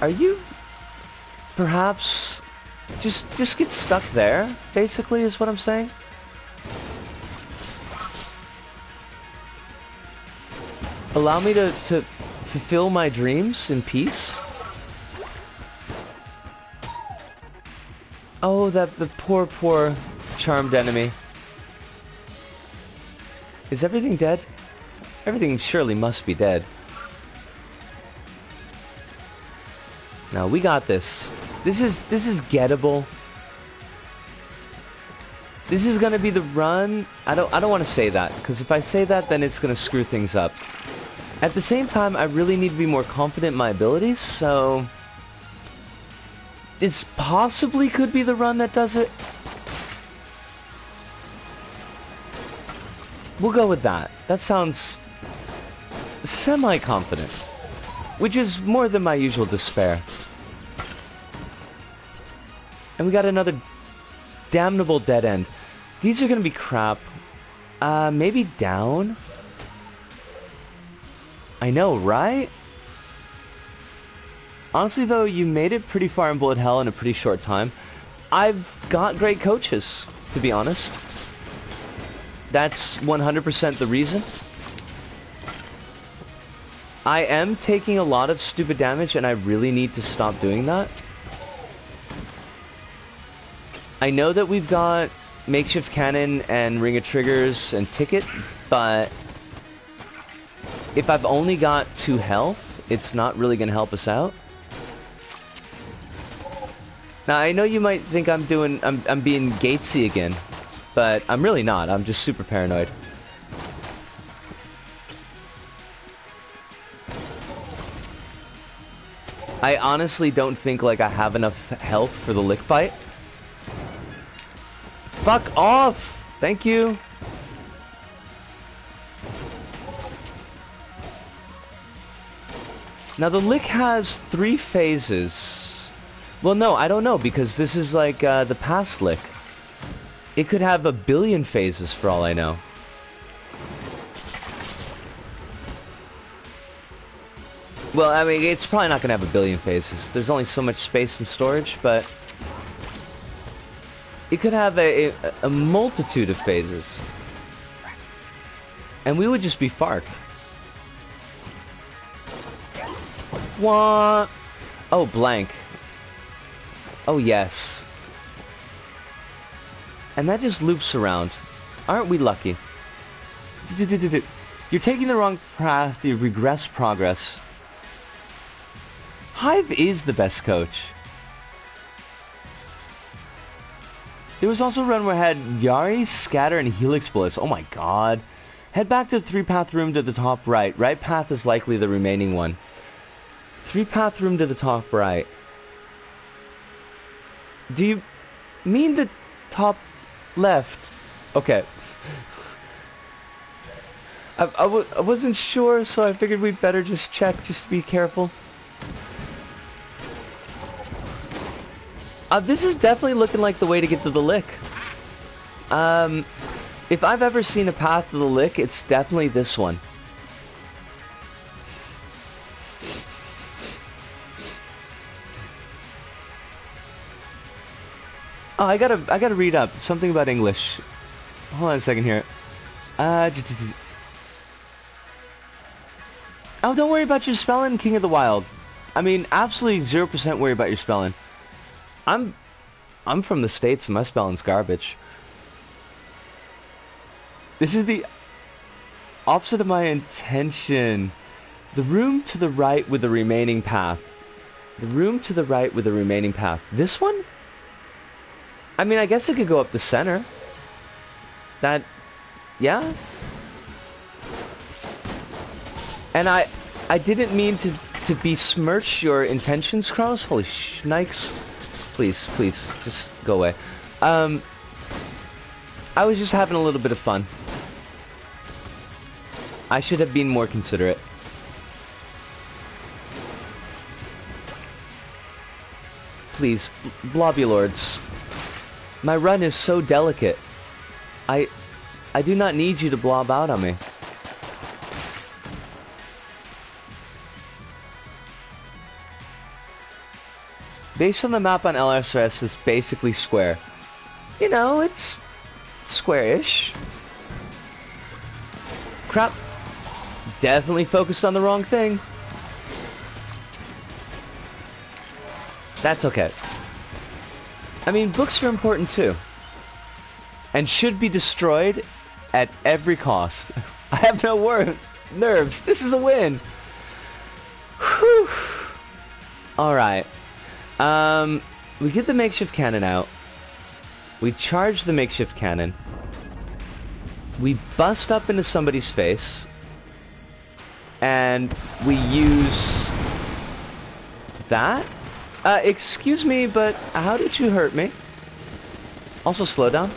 Are you... Perhaps... Just, just get stuck there, basically, is what I'm saying? Allow me to, to fulfill my dreams in peace? Oh, that the poor, poor charmed enemy. Is everything dead? Everything surely must be dead. Now we got this. This is this is gettable. This is gonna be the run. I don't I don't want to say that because if I say that, then it's gonna screw things up. At the same time, I really need to be more confident in my abilities, so... This possibly could be the run that does it. We'll go with that. That sounds semi-confident. Which is more than my usual despair. And we got another damnable dead end. These are gonna be crap. Uh, maybe down? I know, right? Honestly, though, you made it pretty far in Bullet Hell in a pretty short time. I've got great coaches, to be honest. That's 100% the reason. I am taking a lot of stupid damage, and I really need to stop doing that. I know that we've got Makeshift Cannon and Ring of Triggers and Ticket, but if I've only got two health, it's not really going to help us out. Now, I know you might think I'm doing, I'm, I'm being Gatesy again, but I'm really not. I'm just super paranoid. I honestly don't think, like, I have enough health for the lich fight. Fuck off! Thank you. Now the lich has three phases. Well, no, I don't know because this is like uh, the past lich. It could have a billion phases for all I know. Well, I mean, it's probably not going to have a billion phases. There's only so much space and storage, but... It could have a, a, a multitude of phases. And we would just be farked. What? Oh, blank. Oh, yes. And that just loops around. Aren't we lucky? You're taking the wrong path, you regress progress. Hive is the best coach. There was also a run where I had Yari, Scatter, and Helix Bliss. Oh my god. Head back to the three-path room to the top right. Right path is likely the remaining one. Three path room to the top right. Do you mean the top left? Okay. I, I, w I wasn't sure, so I figured we'd better just check, just to be careful. Uh, this is definitely looking like the way to get to the lich. Um, if I've ever seen a path to the lich, it's definitely this one. Oh, I gotta, I gotta read up something about English. Hold on a second here. Uh, oh, don't worry about your spelling, King of the Wild. I mean, absolutely zero percent worry about your spelling. I'm, I'm from the states, my spelling's garbage. This is the opposite of my intention. The room to the right with the remaining path. The room to the right with the remaining path. This one? I mean, I guess it could go up the center. That, yeah. And I, I didn't mean to to besmirch your intentions, Cross. Holy shnikes! Please, please, just go away. Um, I was just having a little bit of fun. I should have been more considerate. Please, Blobulords. My run is so delicate. I... I do not need you to blob out on me. Based on the map on LSRS, it's basically square. You know, it's square-ish. Crap. Definitely focused on the wrong thing. That's okay. I mean, books are important too. And should be destroyed at every cost. I have no word, nerves. This is a win. Whew. Alright. Um, we get the makeshift cannon out. We charge the makeshift cannon. We bust up into somebody's face and we use that. Uh, excuse me, but how did you hurt me? Also, slow down.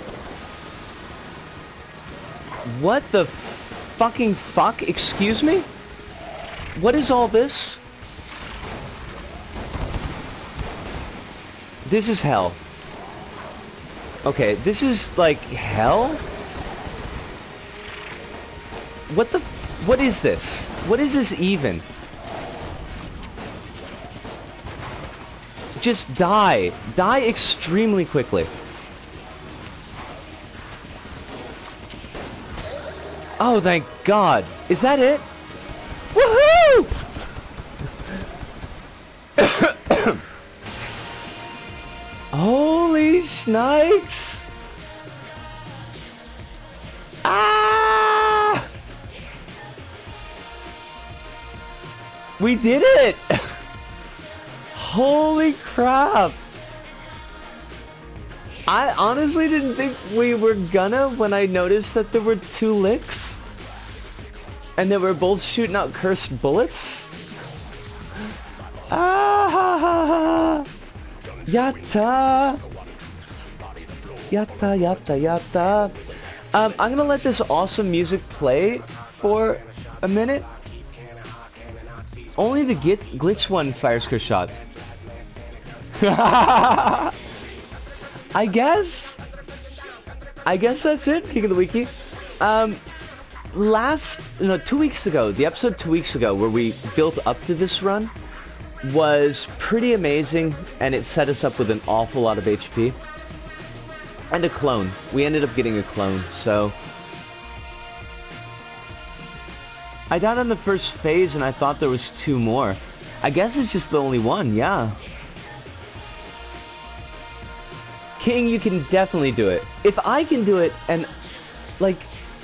What the fucking fuck? Excuse me? What is all this? This is hell. Okay, this is like hell? What the... What is this? What is this even? Just die. Die extremely quickly. Oh, thank God. Is that it? Woohoo! Holy snipes! We did it! Holy crap! I honestly didn't think we were gonna when I noticed that there were two liches. And they were both shooting out cursed bullets. Ah! Yatta! Yatta, yatta, yatta. Um, I'm gonna let this awesome music play for a minute. Only the git glitch one fires curse shot. I guess. I guess that's it. King of the Wiki. Um, last, no, two weeks ago, the episode two weeks ago where we built up to this run was pretty amazing, and it set us up with an awful lot of HP. And a clone. We ended up getting a clone, so I died on the first phase and I thought there was two more. I guess it's just the only one, yeah. King, you can definitely do it. If I can do it, and, like,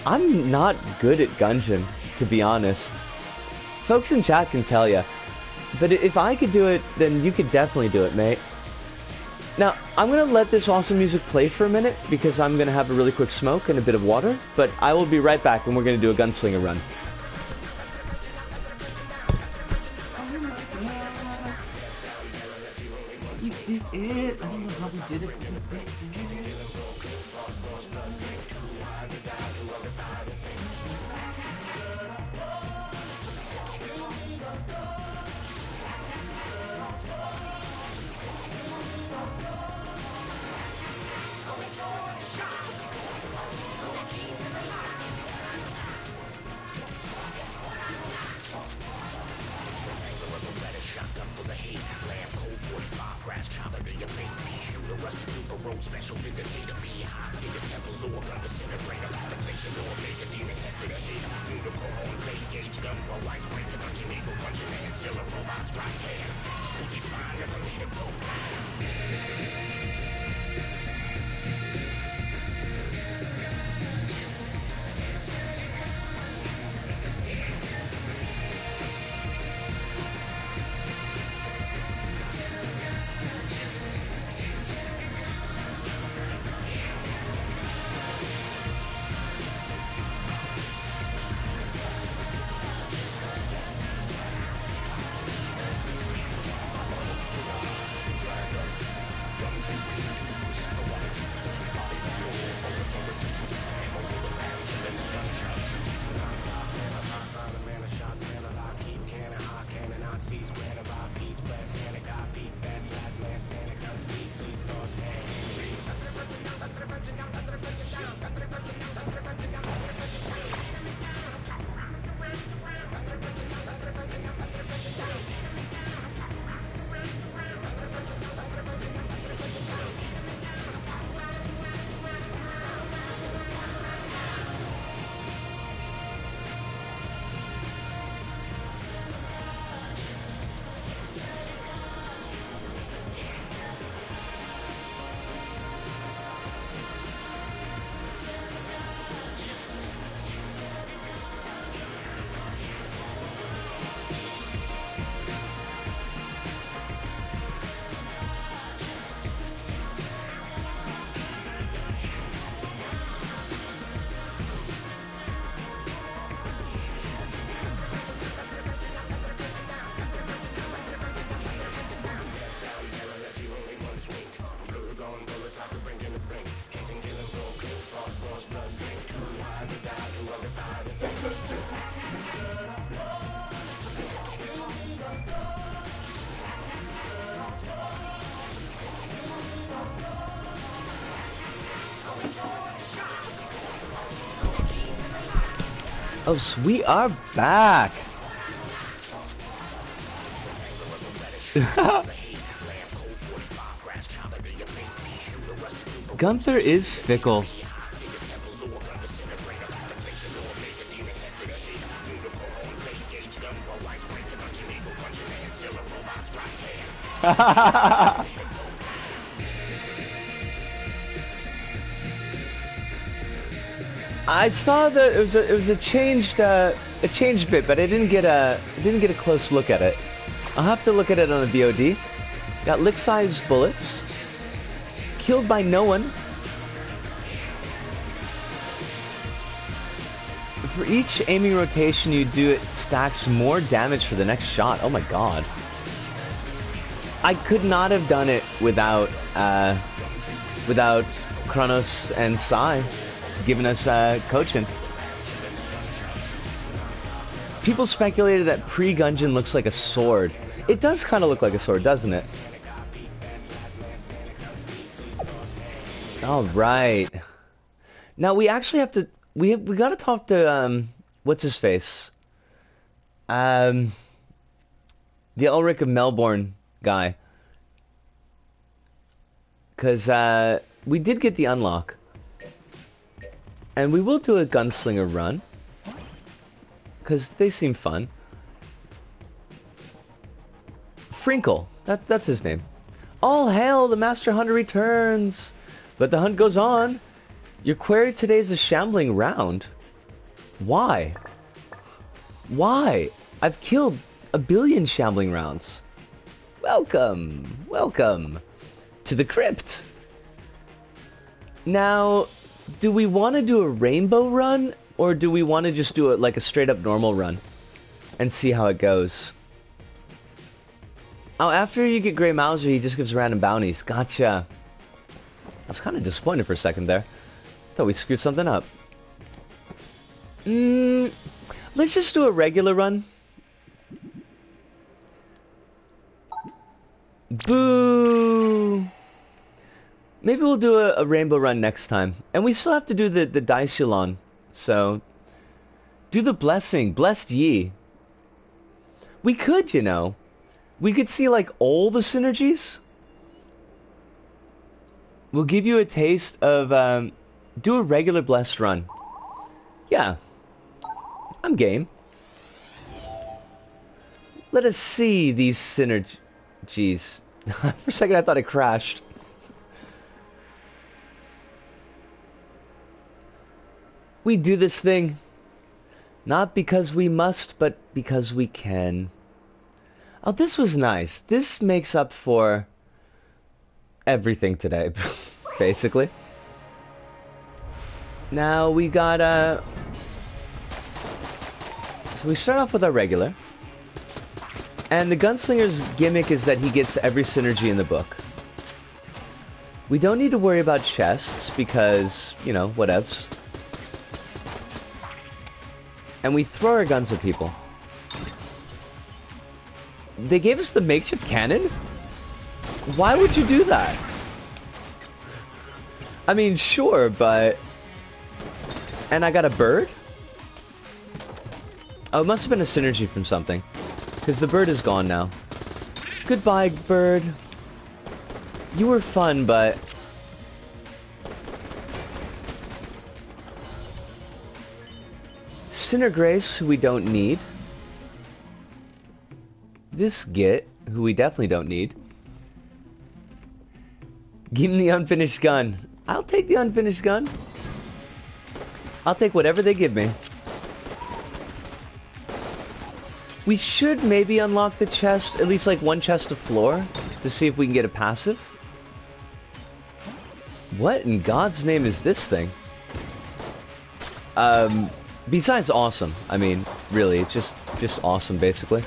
I'm not good at Gungeon, to be honest. Folks in chat can tell you. But if I could do it, then you could definitely do it, mate. Now, I'm going to let this awesome music play for a minute because I'm going to have a really quick smoke and a bit of water, but I will be right back and we're going to do a gunslinger run. it. Oh, so we are back. Gunther is fickle. saw that it was a, it was a changed uh, a changed bit, but I didn't get a I didn't get a close look at it. I'll have to look at it on the VOD. Got lich-sized bullets. Killed by no one. For each aiming rotation you do, it stacks more damage for the next shot. Oh my god. I could not have done it without uh, without Kronos and Sai giving us uh, coaching. People speculated that pre-Gungeon looks like a sword. It does kind of look like a sword, doesn't it? All right. Now we actually have to. We we got to talk to um. What's his face? Um. The Elric of Melbourne guy. Cause uh, we did get the unlock. And we will do a gunslinger run. Because they seem fun. Frinkle. That, that's his name. All hail, the Master Hunter returns. But the hunt goes on. Your query today is a shambling round. Why? Why? I've killed a billion shambling rounds. Welcome, welcome to the crypt. Now, do we want to do a rainbow run or do we want to just do it like a straight up normal run and see how it goes? Oh, after you get Grey Mauser, he just gives random bounties. Gotcha. I was kind of disappointed for a second there. Thought we screwed something up. Mm, let's just do a regular run. Boo! Maybe we'll do a, a, rainbow run next time. And we still have to do the, the Daishalon. So, do the blessing. Blessed ye. We could, you know. We could see like all the synergies. We'll give you a taste of um, do a regular blessed run. Yeah, I'm game. Let us see these synergies. For a second, I thought it crashed. We do this thing not because we must, but because we can. Oh, this was nice. This makes up for everything today, basically. Now we got a. So we start off with our regular. And the gunslinger's gimmick is that he gets every synergy in the book. We don't need to worry about chests because, you know, whatevs. And we throw our guns at people. They gave us the makeshift cannon? Why would you do that? I mean, sure, but... And I got a bird? Oh, it must have been a synergy from something. Because the bird is gone now. Goodbye, bird. You were fun, but... Sinner Grace, who we don't need. This Git, who we definitely don't need. Give him the unfinished gun. I'll take the unfinished gun. I'll take whatever they give me. We should maybe unlock the chest, at least like one chest of floor, to see if we can get a passive. What in God's name is this thing? Um, besides awesome, I mean, really, it's just, just awesome, basically.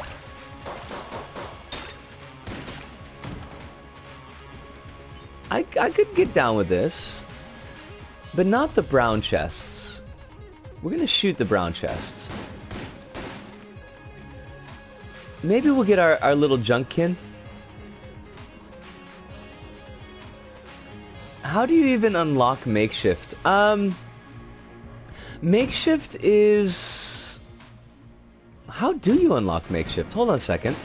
I, I could get down with this, but not the brown chests. We're gonna shoot the brown chests. Maybe we'll get our, our little Junkan. How do you even unlock makeshift? Um, makeshift is... How do you unlock makeshift? Hold on a second.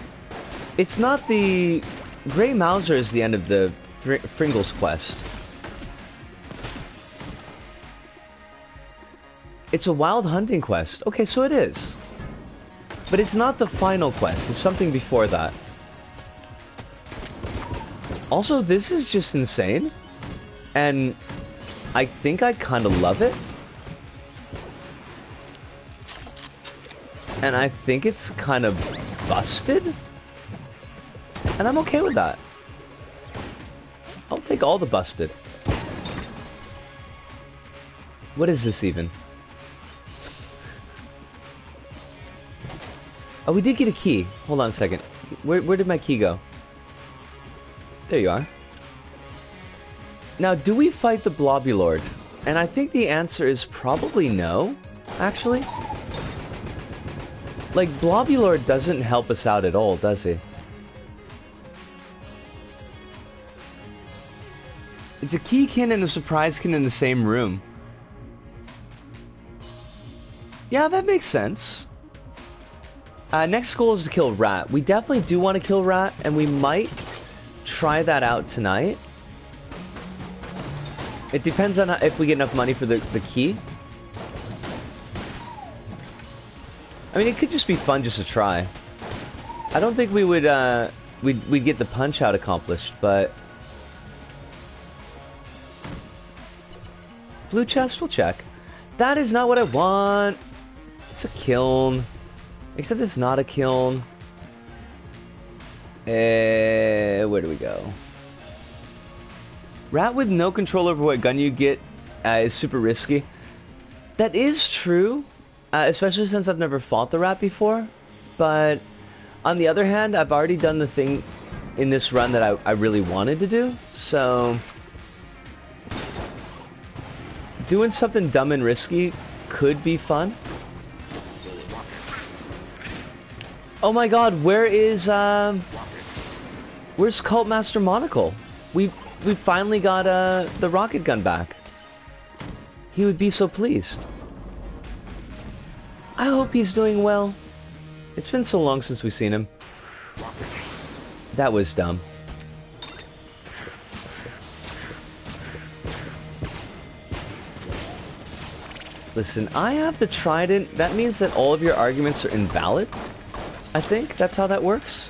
It's not the... Grey Mauser is the end of the Fr Fringles quest. It's a wild hunting quest. Okay, so it is. But it's not the final quest. It's something before that. Also, this is just insane. And I think I kind of love it. And I think it's kind of busted. And I'm okay with that. I'll take all the busted. What is this even? Oh, we did get a key. Hold on a second. Where, where did my key go? There you are. Now, do we fight the Blobulord? And I think the answer is probably no, actually. Like, Blobulord doesn't help us out at all, does he? It's a keykin and a surprisekin in the same room. Yeah, that makes sense. Uh, next goal is to kill Rat. We definitely do want to kill Rat, and we might try that out tonight. It depends on how, if we get enough money for the, the key. I mean, it could just be fun just to try. I don't think we would, uh, we'd, we'd get the punch-out accomplished, but... Blue chest, we'll check. That is not what I want. It's a kiln. Except it's not a kiln. Uh, where do we go? Rat with no control over what gun you get uh, is super risky. That is true, uh, especially since I've never fought the rat before. But on the other hand, I've already done the thing in this run that I, I really wanted to do. So doing something dumb and risky could be fun. Oh my god, where is, um... Where's Cult Master Monocle? We we finally got, uh, the rocket gun back. He would be so pleased. I hope he's doing well. It's been so long since we've seen him. That was dumb. Listen, I have the trident. That means that all of your arguments are invalid. I think that's how that works.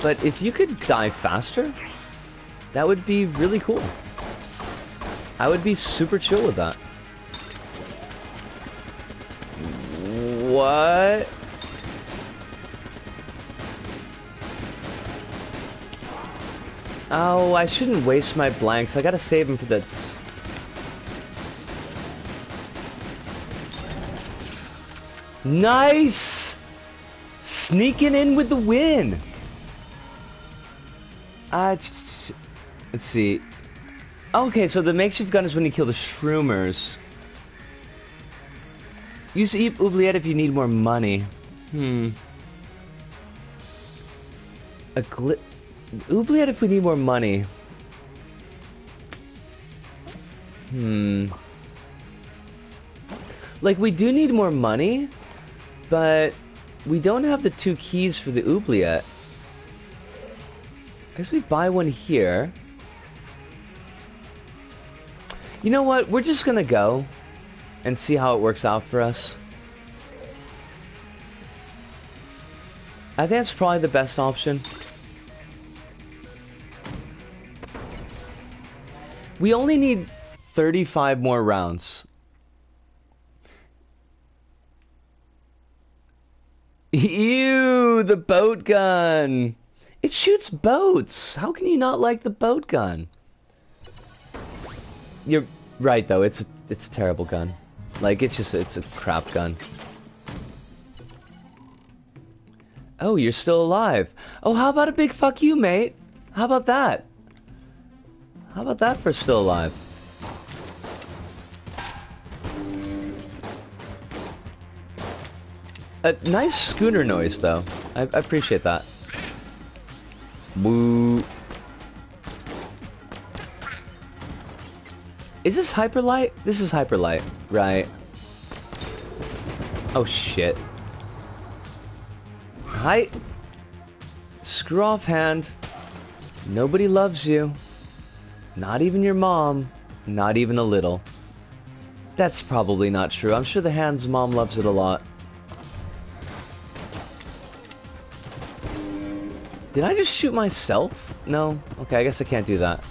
But if you could die faster, that would be really cool. I would be super chill with that. What? Oh, I shouldn't waste my blanks. I gotta save them for this. Nice! Sneaking in with the win! Uh, let's see. Okay, so the makeshift gun is when you kill the shroomers. Use oubliette if you need more money. Hmm. A glit... Oubliette if we need more money. Hmm. Like, we do need more money, but we don't have the two keys for the oubliette. I guess we buy one here. You know what? We're just gonna go and see how it works out for us. I think that's probably the best option. We only need 35 more rounds. Ew, the boat gun. It shoots boats. How can you not like the boat gun? You're right though. It's a, it's a terrible gun. Like it's just it's a crap gun. Oh, you're still alive. Oh, how about a big fuck you, mate? How about that? How about that for still alive? A nice schooner noise, though. I, I appreciate that. Woo. Is this hyperlight? This is hyperlight, right? Oh shit. Hi. Screw off hand. Nobody loves you. Not even your mom. Not even a little. That's probably not true. I'm sure the hand's mom loves it a lot. Did I just shoot myself? No? Okay, I guess I can't do that.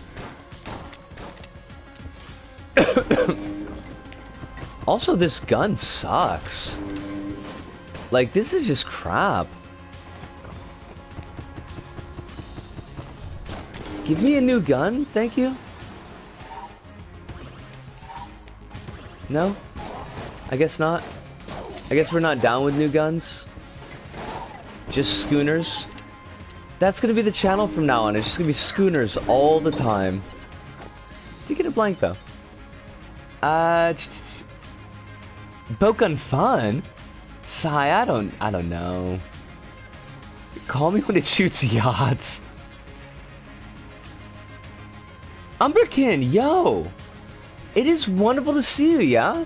Also, this gun sucks. Like, this is just crap. Give me a new gun, thank you. No? I guess not. I guess we're not down with new guns. Just schooners. That's gonna be the channel from now on. It's just gonna be schooners all the time. Did You get a blank though. Uh, gun fun. Sigh, I don't, I don't know. Call me when it shoots yachts. Umberkin, yo! It is wonderful to see you, yeah?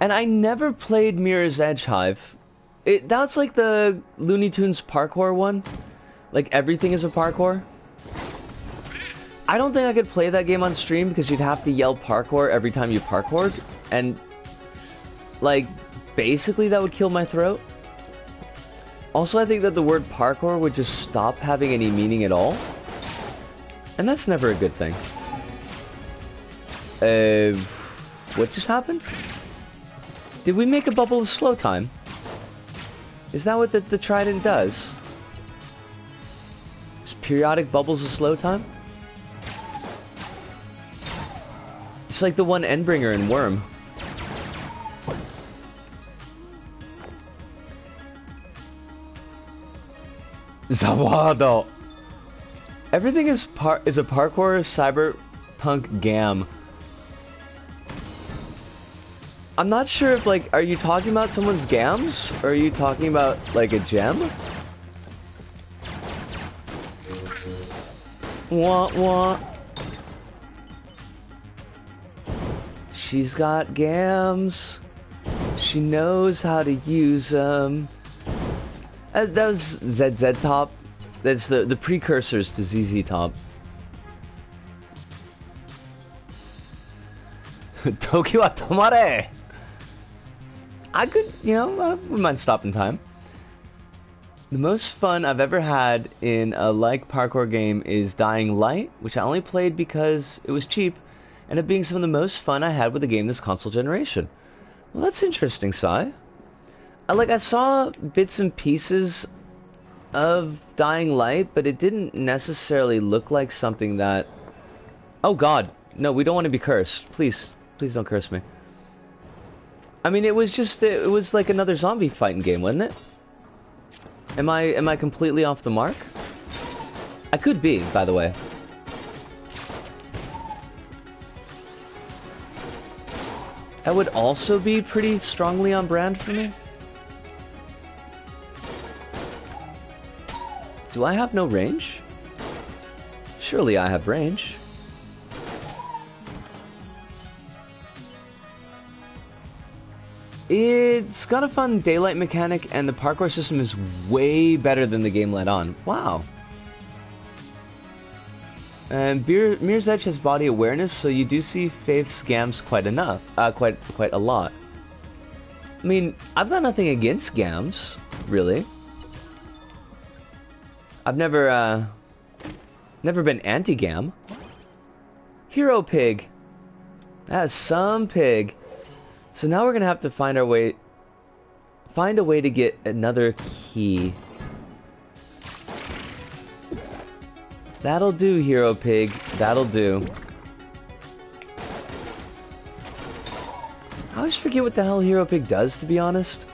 And I never played Mirror's Edge Hive. It, that's like the Looney Tunes parkour one. Like everything is a parkour. I don't think I could play that game on stream because you'd have to yell parkour every time you parkour, And, like, basically that would kill my throat. Also, I think that the word parkour would just stop having any meaning at all. And that's never a good thing. Uh, what just happened? Did we make a bubble of slow time? Is that what the, the trident does? Just periodic bubbles of slow time? It's like the one Endbringer in Worm. Zawado. Everything is par is a parkour cyberpunk gam. I'm not sure if like are you talking about someone's gams or are you talking about like a gem? Wah wah. She's got gams. She knows how to use them. Uh, that was ZZ Top. That's the, the precursors to ZZ Top. Tokyo Atomare! I could, you know, I wouldn't mind stopping time. The most fun I've ever had in a like parkour game is Dying Light, which I only played because it was cheap, and it being some of the most fun I had with a game this console generation. Well, that's interesting, Sai. I, like, I saw bits and pieces of Dying Light, but it didn't necessarily look like something that... Oh god, no, we don't want to be cursed. Please, please don't curse me. I mean, it was just, it was like another zombie fighting game, wasn't it? Am I, am I completely off the mark? I could be, by the way. That would also be pretty strongly on brand for me. Do I have no range? Surely I have range. It's got a fun daylight mechanic, and the parkour system is way better than the game let on. Wow. And Beer, Mirror's Edge has body awareness, so you do see Faith scams quite enough, uh, quite quite a lot. I mean, I've got nothing against gams, really. I've never, uh, never been anti-gam. Hero pig. That's some pig. So now we're gonna have to find our way, find a way to get another key. That'll do, Hero Pig. That'll do. I always forget what the hell Hero Pig does, to be honest.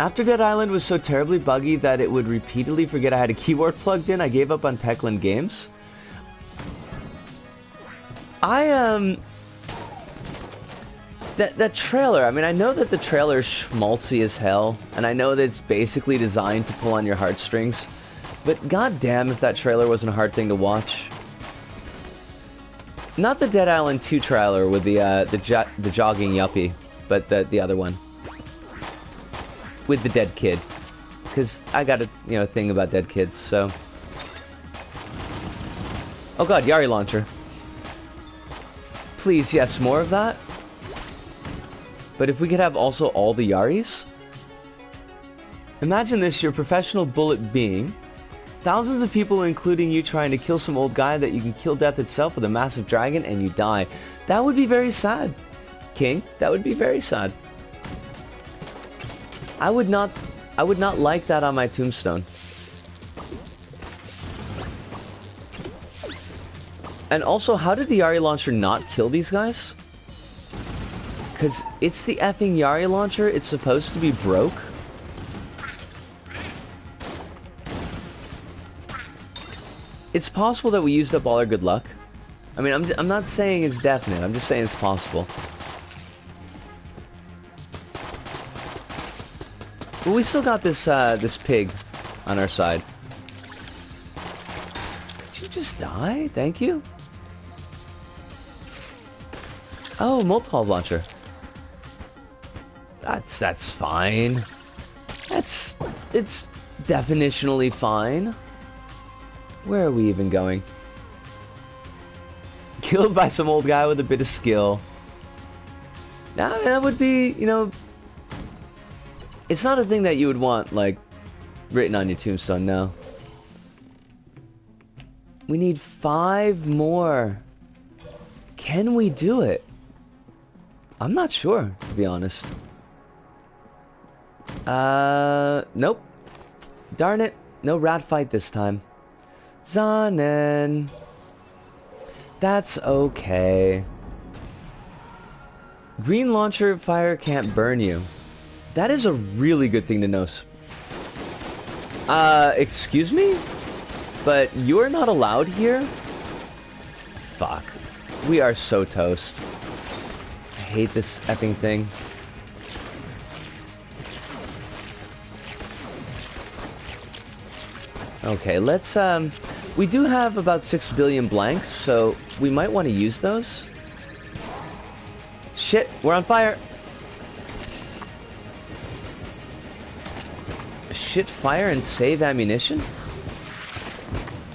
After Dead Island was so terribly buggy that it would repeatedly forget I had a keyboard plugged in, I gave up on Techland Games. I um that that trailer. I mean, I know that the trailer schmaltzy as hell, and I know that it's basically designed to pull on your heartstrings. But goddamn, if that trailer wasn't a hard thing to watch. Not the Dead Island 2 trailer with the uh, the jo the jogging yuppie, but the the other one with the dead kid, because I got a you know thing about dead kids. So, oh god, Yari launcher. Please, yes, more of that. But if we could have also all the Yaris? Imagine this, your professional bullet being. Thousands of people, including you, trying to kill some old guy that you can kill death itself with a massive dragon and you die. That would be very sad. King, that would be very sad. I would not... I would not like that on my tombstone. And also, how did the Yari launcher not kill these guys? Because it's the effing Yari launcher, it's supposed to be broke. It's possible that we used up all our good luck. I mean, I'm, I'm not saying it's definite, I'm just saying it's possible. But we still got this, uh, this pig on our side. Did you just die? Thank you. Oh, Molotov launcher. That's that's fine. That's it's definitionally fine. Where are we even going? Killed by some old guy with a bit of skill. Now that would be, you know, it's not a thing that you would want like written on your tombstone. No. We need five more. Can we do it? I'm not sure, to be honest. Uh, nope. Darn it. No rat fight this time. Zanen. That's okay. Green launcher fire can't burn you. That is a really good thing to know. Uh, excuse me? But you're not allowed here? Fuck. We are so toast I hate this effing thing. Okay, let's um We do have about 6 billion blanks, so we might want to use those. Shit, we're on fire! Shit, fire and save ammunition?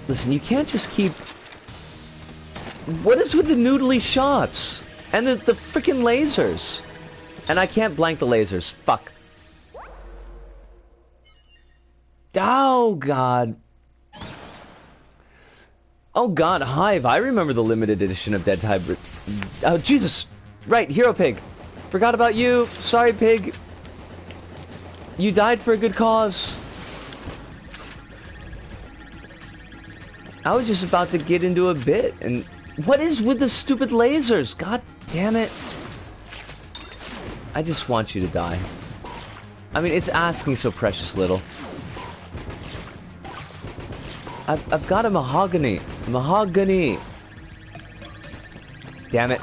Listen, you can't just keep... What is with the noodly shots? And the, the freaking lasers? And I can't blank the lasers. Fuck. Oh, God. Oh, God, Hive. I remember the limited edition of Dead Hybrid. Oh, Jesus. Right, Hero Pig. Forgot about you. Sorry, Pig. You died for a good cause. I was just about to get into a bit, and what is with the stupid lasers? God damn it. I just want you to die. I mean, it's asking so precious little. I've, I've got a mahogany. Mahogany. Damn it.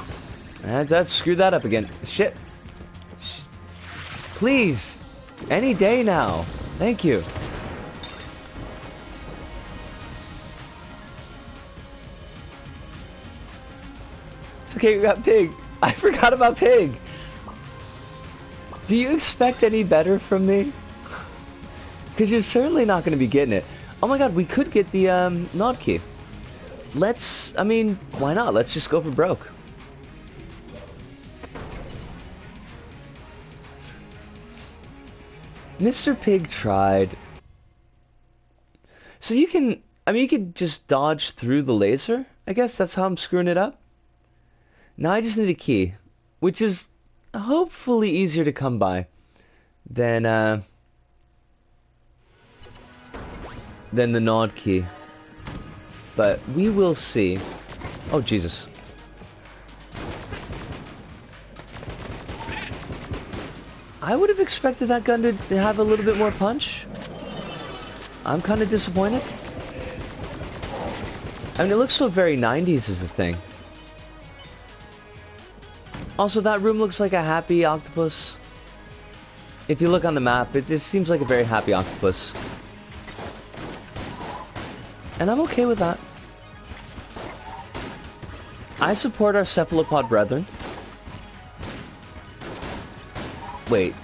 Uh, that, that screwed that up again. Shit. Please. Any day now. Thank you. It's okay, we got Pig. I forgot about Pig. Do you expect any better from me? Because you're certainly not going to be getting it. Oh my god, we could get the um, Gnawed Key. Let's, I mean, why not? Let's just go for broke. Mr. Pig tried. So you can, I mean, you could just dodge through the laser. I guess that's how I'm screwing it up. Now I just need a key, which is hopefully easier to come by than uh, than the gnawed key. But we will see. Oh Jesus. I would have expected that gun to have a little bit more punch. I'm kind of disappointed. I mean, it looks so very 90s is the thing. Also, that room looks like a happy octopus. If you look on the map, it just seems like a very happy octopus. And I'm okay with that. I support our cephalopod brethren. Wait.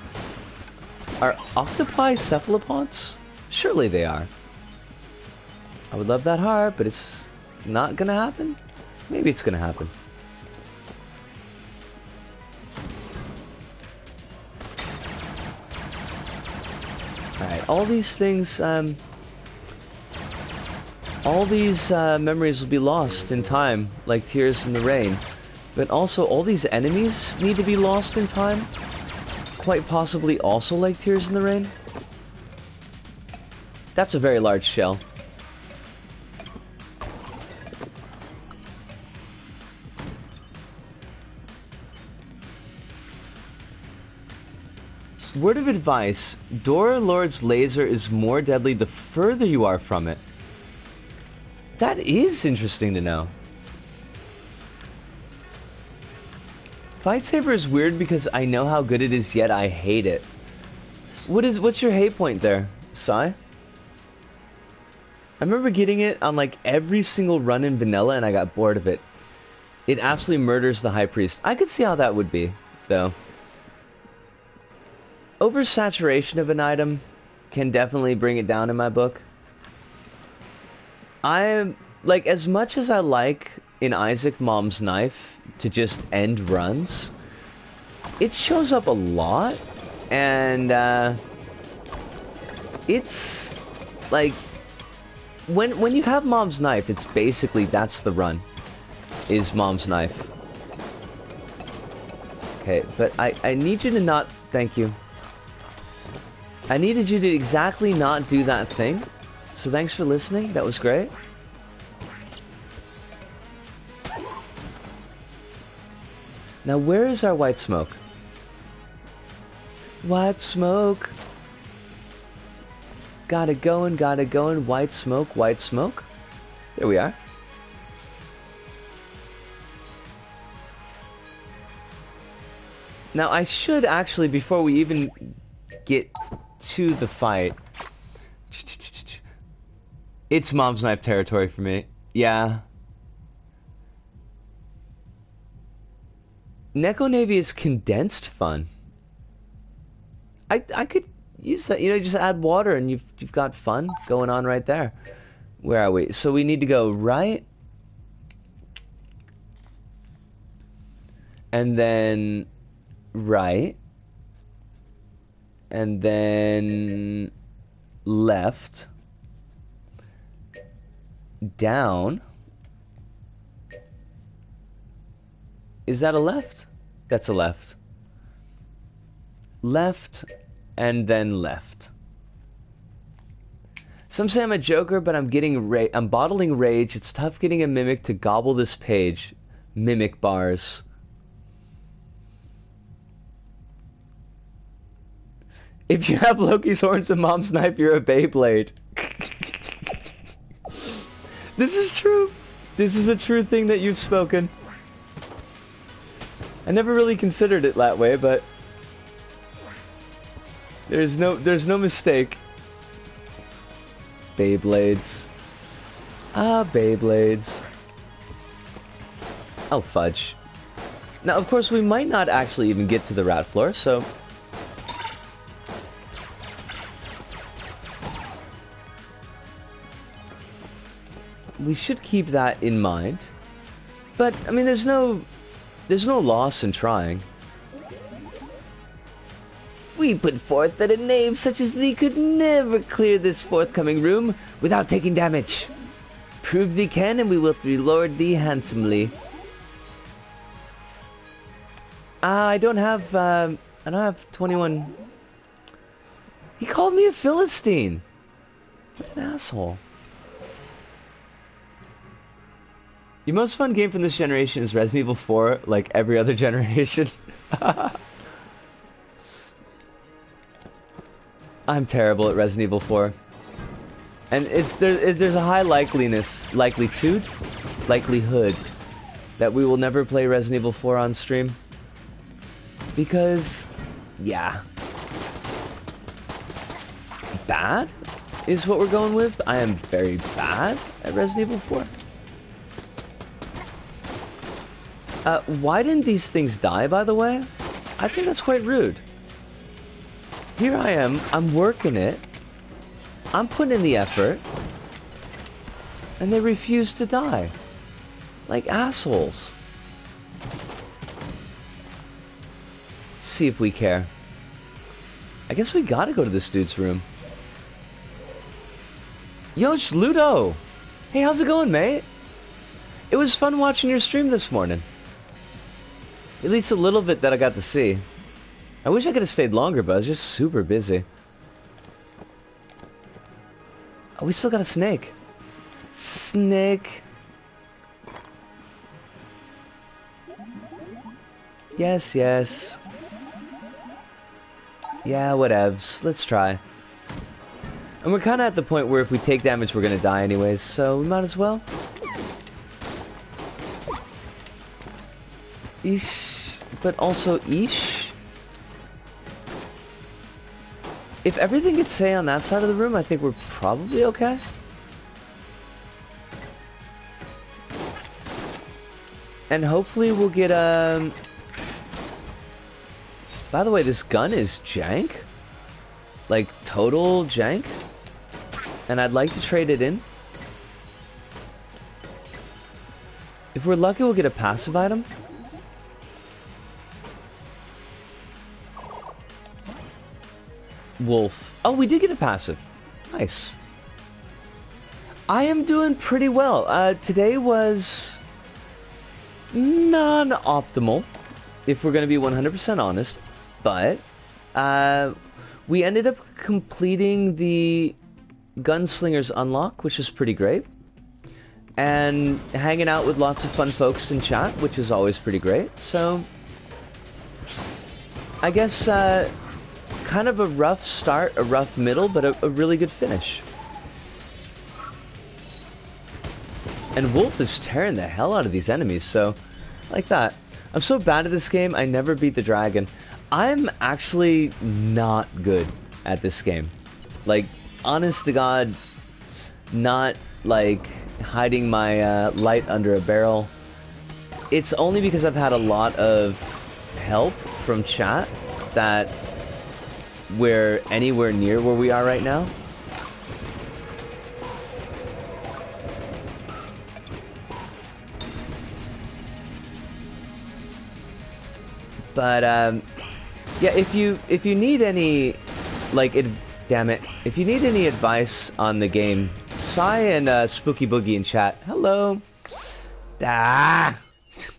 Are octopi cephalopods? Surely they are. I would love that heart, but it's not gonna happen? Maybe it's gonna happen. Alright, all these things, um, all these uh, memories will be lost in time, like tears in the rain. But also, all these enemies need to be lost in time, quite possibly also like tears in the rain. That's a very large shell. Word of advice, Door Lord's laser is more deadly the further you are from it. That is interesting to know. Fight Saber is weird because I know how good it is, yet I hate it. What is what's your hate point there, Sai? I remember getting it on like every single run in vanilla and I got bored of it. It absolutely murders the High Priest. I could see how that would be, though oversaturation of an item can definitely bring it down in my book. I'm like as much as I like in Isaac Mom's knife to just end runs, it shows up a lot and uh, it's like when when you have Mom's knife, it's basically that's the run is Mom's knife. Okay, but I I need you to not thank you. I needed you to exactly not do that thing. So thanks for listening. That was great. Now where is our white smoke? White smoke. Got it going, got it going. White smoke, white smoke. There we are. Now I should actually, before we even get to the fight. It's mom's knife territory for me. Yeah. Neko Navy is condensed fun. I I could use that. You know, just add water and you've you've got fun going on right there. Where are we? So we need to go right. And then right. And then left. Down. Is that a left? That's a left. Left and then left. Some say I'm a joker, but I'm getting ra- I'm bottling rage. It's tough getting a mimic to gobble this page. Mimic bars. If you have Loki's horns and mom's knife, you're a Beyblade. this is true. This is a true thing that you've spoken. I never really considered it that way, but there's no there's no mistake. Beyblades. Ah, Beyblades. Oh, fudge. Now, of course, we might not actually even get to the rat floor, so... We should keep that in mind. But, I mean, there's no... There's no loss in trying. We put forth that a knave such as thee could never clear this forthcoming room without taking damage. Prove thee can, and we will reward thee handsomely. Uh, I don't have, um, I don't have 21... He called me a Philistine. What an asshole. Your most fun game from this generation is Resident Evil 4, like every other generation. I'm terrible at Resident Evil 4. And it's there, there's a high likeliness, likelihood, likelihood that we will never play Resident Evil 4 on stream. Because, yeah. Bad is what we're going with. I am very bad at Resident Evil 4. Uh, why didn't these things die, by the way? I think that's quite rude. Here I am, I'm working it. I'm putting in the effort. And they refuse to die. Like assholes. See if we care. I guess we gotta go to this dude's room. Yo, Ludo! Hey, how's it going, mate? It was fun watching your stream this morning. At least a little bit that I got to see. I wish I could have stayed longer, but I was just super busy. Oh, we still got a snake. Snake. Yes, yes. Yeah, whatevs. Let's try. And we're kind of at the point where if we take damage, we're going to die anyways, so we might as well. Eesh. But also, eesh. If everything could stay on that side of the room, I think we're probably okay. And hopefully we'll get, um... By the way, this gun is jank. Like, total jank. And I'd like to trade it in. If we're lucky, we'll get a passive item. Wolf. Oh, we did get a passive. Nice. I am doing pretty well. Uh, today was non-optimal, if we're going to be 100% honest. But uh, we ended up completing the Gunslinger's Unlock, which is pretty great. And hanging out with lots of fun folks in chat, which is always pretty great. So, I guess uh, kind of a rough start, a rough middle, but a, a really good finish. And Wolf is tearing the hell out of these enemies, so like that. I'm so bad at this game, I never beat the dragon. I'm actually not good at this game. Like, honest to God, not like hiding my uh, light under a barrel, it's only because I've had a lot of help from chat that we're anywhere near where we are right now. But um, yeah, if you if you need any like it, damn it, if you need any advice on the game, Sai and uh, Spooky Boogie in chat. Hello. Ah.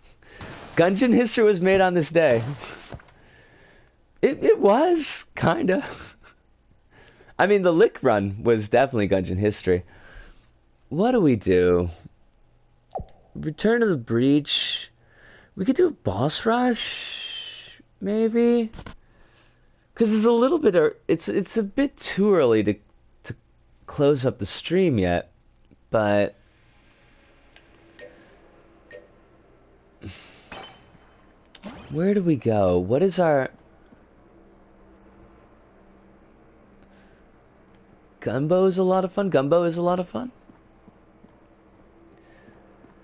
Gungeon history was made on this day. It it was kinda. I mean, the lich run was definitely Gungeon history. What do we do? Return of the Breach. We could do a boss rush maybe because it's a little bit it's it's a bit too early to to close up the stream yet but where do we go what is our Gumbo is a lot of fun Gumbo is a lot of fun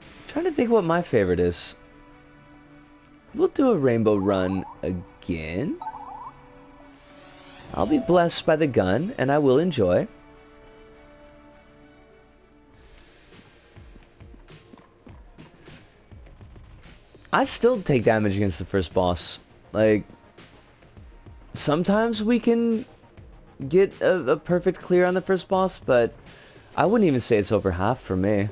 I'm trying to think what my favorite is We'll do a rainbow run again. I'll be blessed by the gun, and I will enjoy. I still take damage against the first boss. Like, sometimes we can get a, a perfect clear on the first boss, but I wouldn't even say it's over half for me.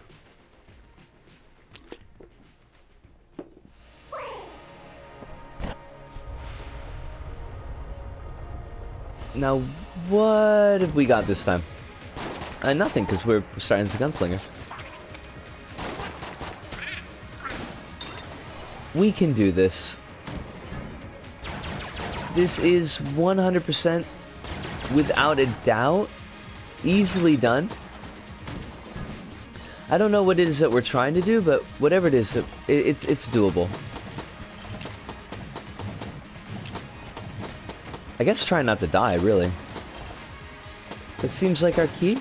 Now, what have we got this time? Uh, nothing, because we're starting the gunslinger. We can do this. This is 100% without a doubt easily done. I don't know what it is that we're trying to do, but whatever it is, it, it, it's doable. I guess try not to die, really. That seems like our key.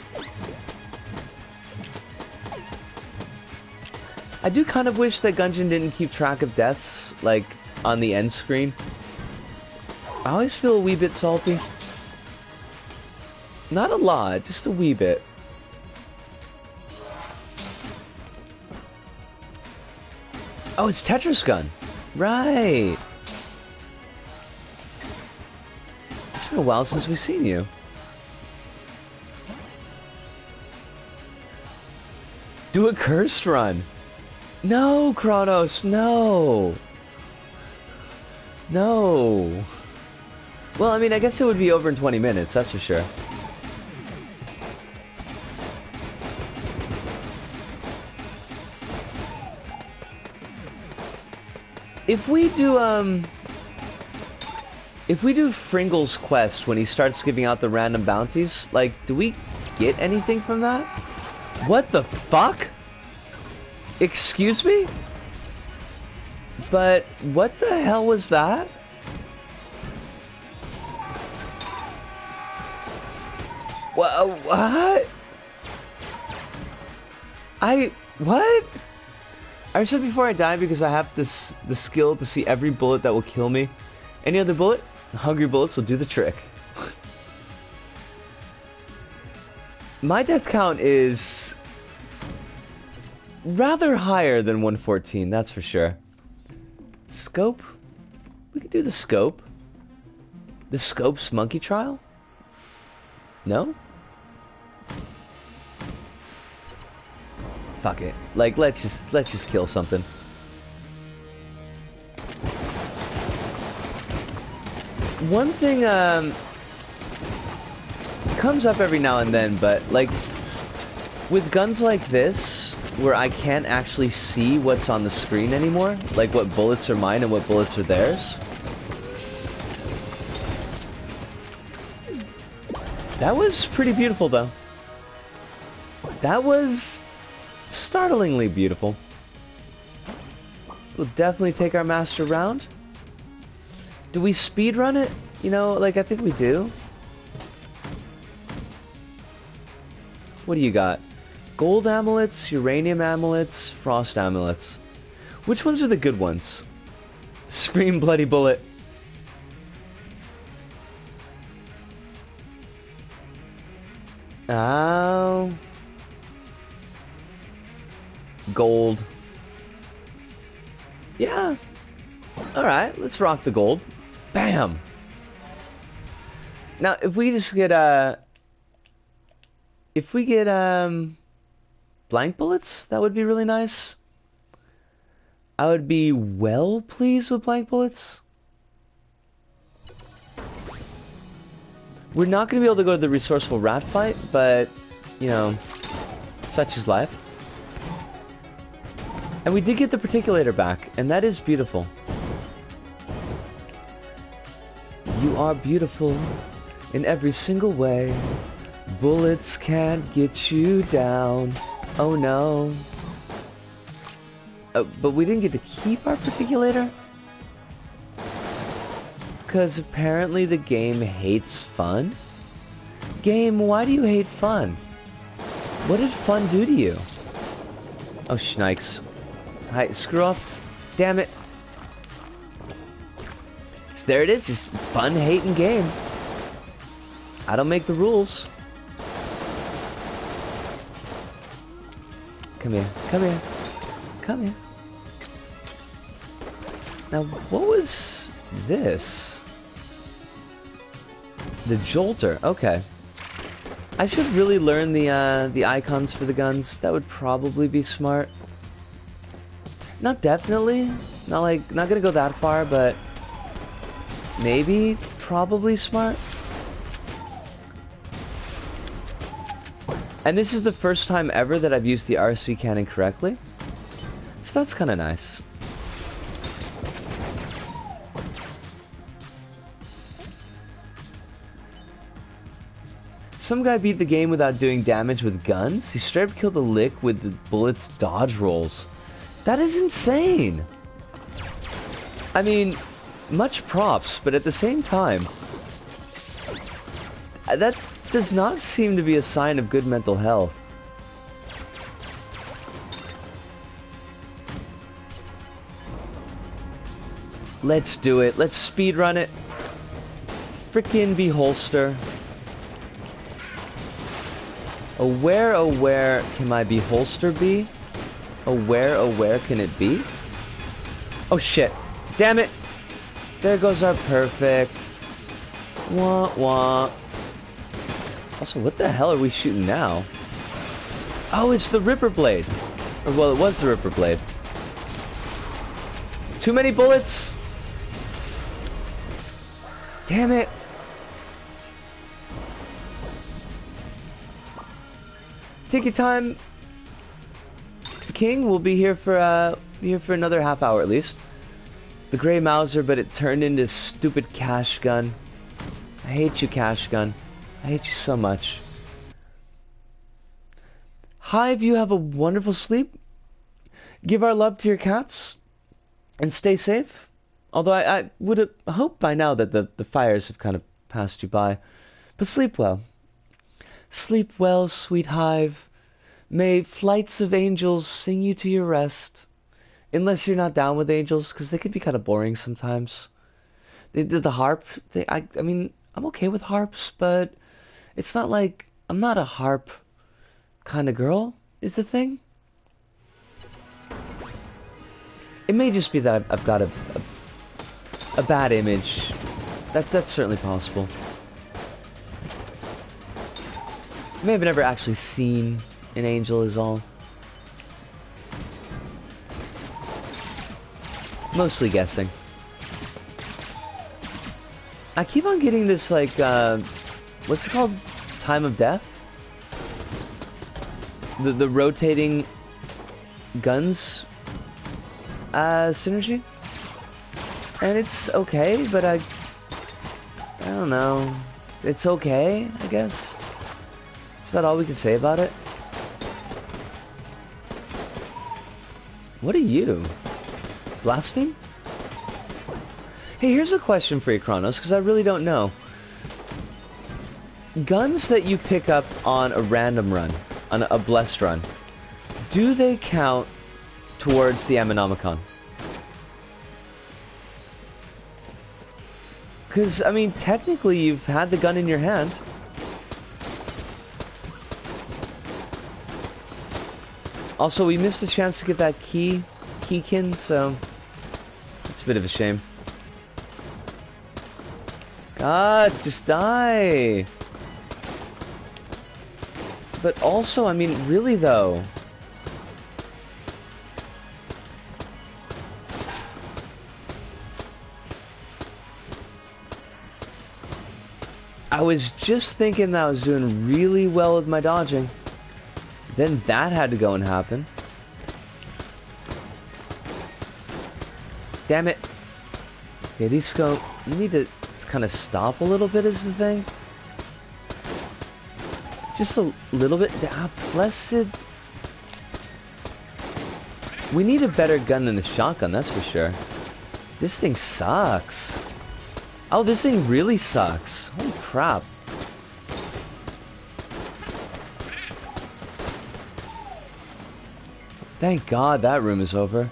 I do kind of wish that Gungeon didn't keep track of deaths, like, on the end screen. I always feel a wee bit salty. Not a lot, just a wee bit. Oh, it's Tetris Gun. Right. It's been a while since we've seen you. Do a cursed run. No, Kronos, no. No. Well, I mean, I guess it would be over in 20 minutes, that's for sure. If we do, um... If we do Fringle's quest when he starts giving out the random bounties, like, do we get anything from that? What the fuck? Excuse me? But what the hell was that? What? What? I what? I said before I die because I have this the skill to see every bullet that will kill me. Any other bullet? Hungry bullets will do the trick. My death count is rather higher than 114, that's for sure. Scope? We could do the scope. The Scopes monkey trial? No? Fuck it. Like let's just let's just kill something. one thing um, comes up every now and then, but like with guns like this, where I can't actually see what's on the screen anymore, like what bullets are mine and what bullets are theirs. That was pretty beautiful though. That was startlingly beautiful. We'll definitely take our master round. Do we speed run it? You know, like I think we do. What do you got? Gold amulets, uranium amulets, frost amulets. Which ones are the good ones? Scream bloody bullet. Oh. Gold. Yeah. Alright, let's rock the gold. Bam! Now, if we just get, uh... If we get, um... Blank bullets, that would be really nice. I would be well pleased with blank bullets. We're not going to be able to go to the resourceful rat fight, but, you know, such is life. And we did get the particulator back, and that is beautiful. You are beautiful in every single way. Bullets can't get you down. Oh no. Uh, but we didn't get to keep our particulator? Because apparently the game hates fun? Game, why do you hate fun? What did fun do to you? Oh, schnikes. Hi, screw off. Damn it. So there it is, just fun hating game. I don't make the rules. Come here, come here, come here. Now, what was this? The Jolter, okay. I should really learn the, uh, the icons for the guns. That would probably be smart. Not definitely. Not like, not gonna go that far, but maybe, probably smart. And this is the first time ever that I've used the RC cannon correctly. So that's kind of nice. Some guy beat the game without doing damage with guns. He straight up killed the lich with the bullets dodge rolls. That is insane. I mean, much props, but at the same time, that does not seem to be a sign of good mental health. Let's do it. Let's speed run it. Frickin' beholster. Oh, where, oh, where can my beholster be? Oh, where, oh, where can it be? Oh, shit. Damn it! There goes our perfect. Wah, wah. Also, what the hell are we shooting now? Oh, it's the Ripper Blade. Or, well, it was the Ripper Blade. Too many bullets? Damn it. Take your time. King will be here for uh here for another half hour at least. The Grey Mauser, but it turned into stupid cash gun. I hate you, cash gun. I hate you so much. Hive, you have a wonderful sleep. Give our love to your cats. And stay safe. Although I, I would hope by now that the, the fires have kind of passed you by. But sleep well. Sleep well, sweet hive. May flights of angels sing you to your rest. Unless you're not down with angels, because they can be kind of boring sometimes. They did the harp. They, I, I mean, I'm okay with harps, but it's not like I'm not a harp kind of girl. Is the thing. It may just be that I've, I've got a, a, a bad image. That that's certainly possible. I may have never actually seen an angel is all. Mostly guessing. I keep on getting this, like, uh, what's it called? Time of Death? The, the rotating guns uh, synergy? And it's okay, but I... I don't know. It's okay, I guess. That's about all we can say about it. What are you? Blaspheme? Hey, here's a question for you, Kronos, because I really don't know. Guns that you pick up on a random run, on a blessed run, do they count towards the Ammonomicon? Because, I mean, technically you've had the gun in your hand. Also, we missed the chance to get that key, keykin, so it's a bit of a shame. God, just die! But also, I mean, really though... I was just thinking that I was doing really well with my dodging. Then that had to go and happen. Damn it. Okay, these scope. You need to kind of stop a little bit is the thing. Just a little bit. Ah, blessed. We need a better gun than the shotgun, that's for sure. This thing sucks. Oh, this thing really sucks. Holy crap. Thank God that room is over.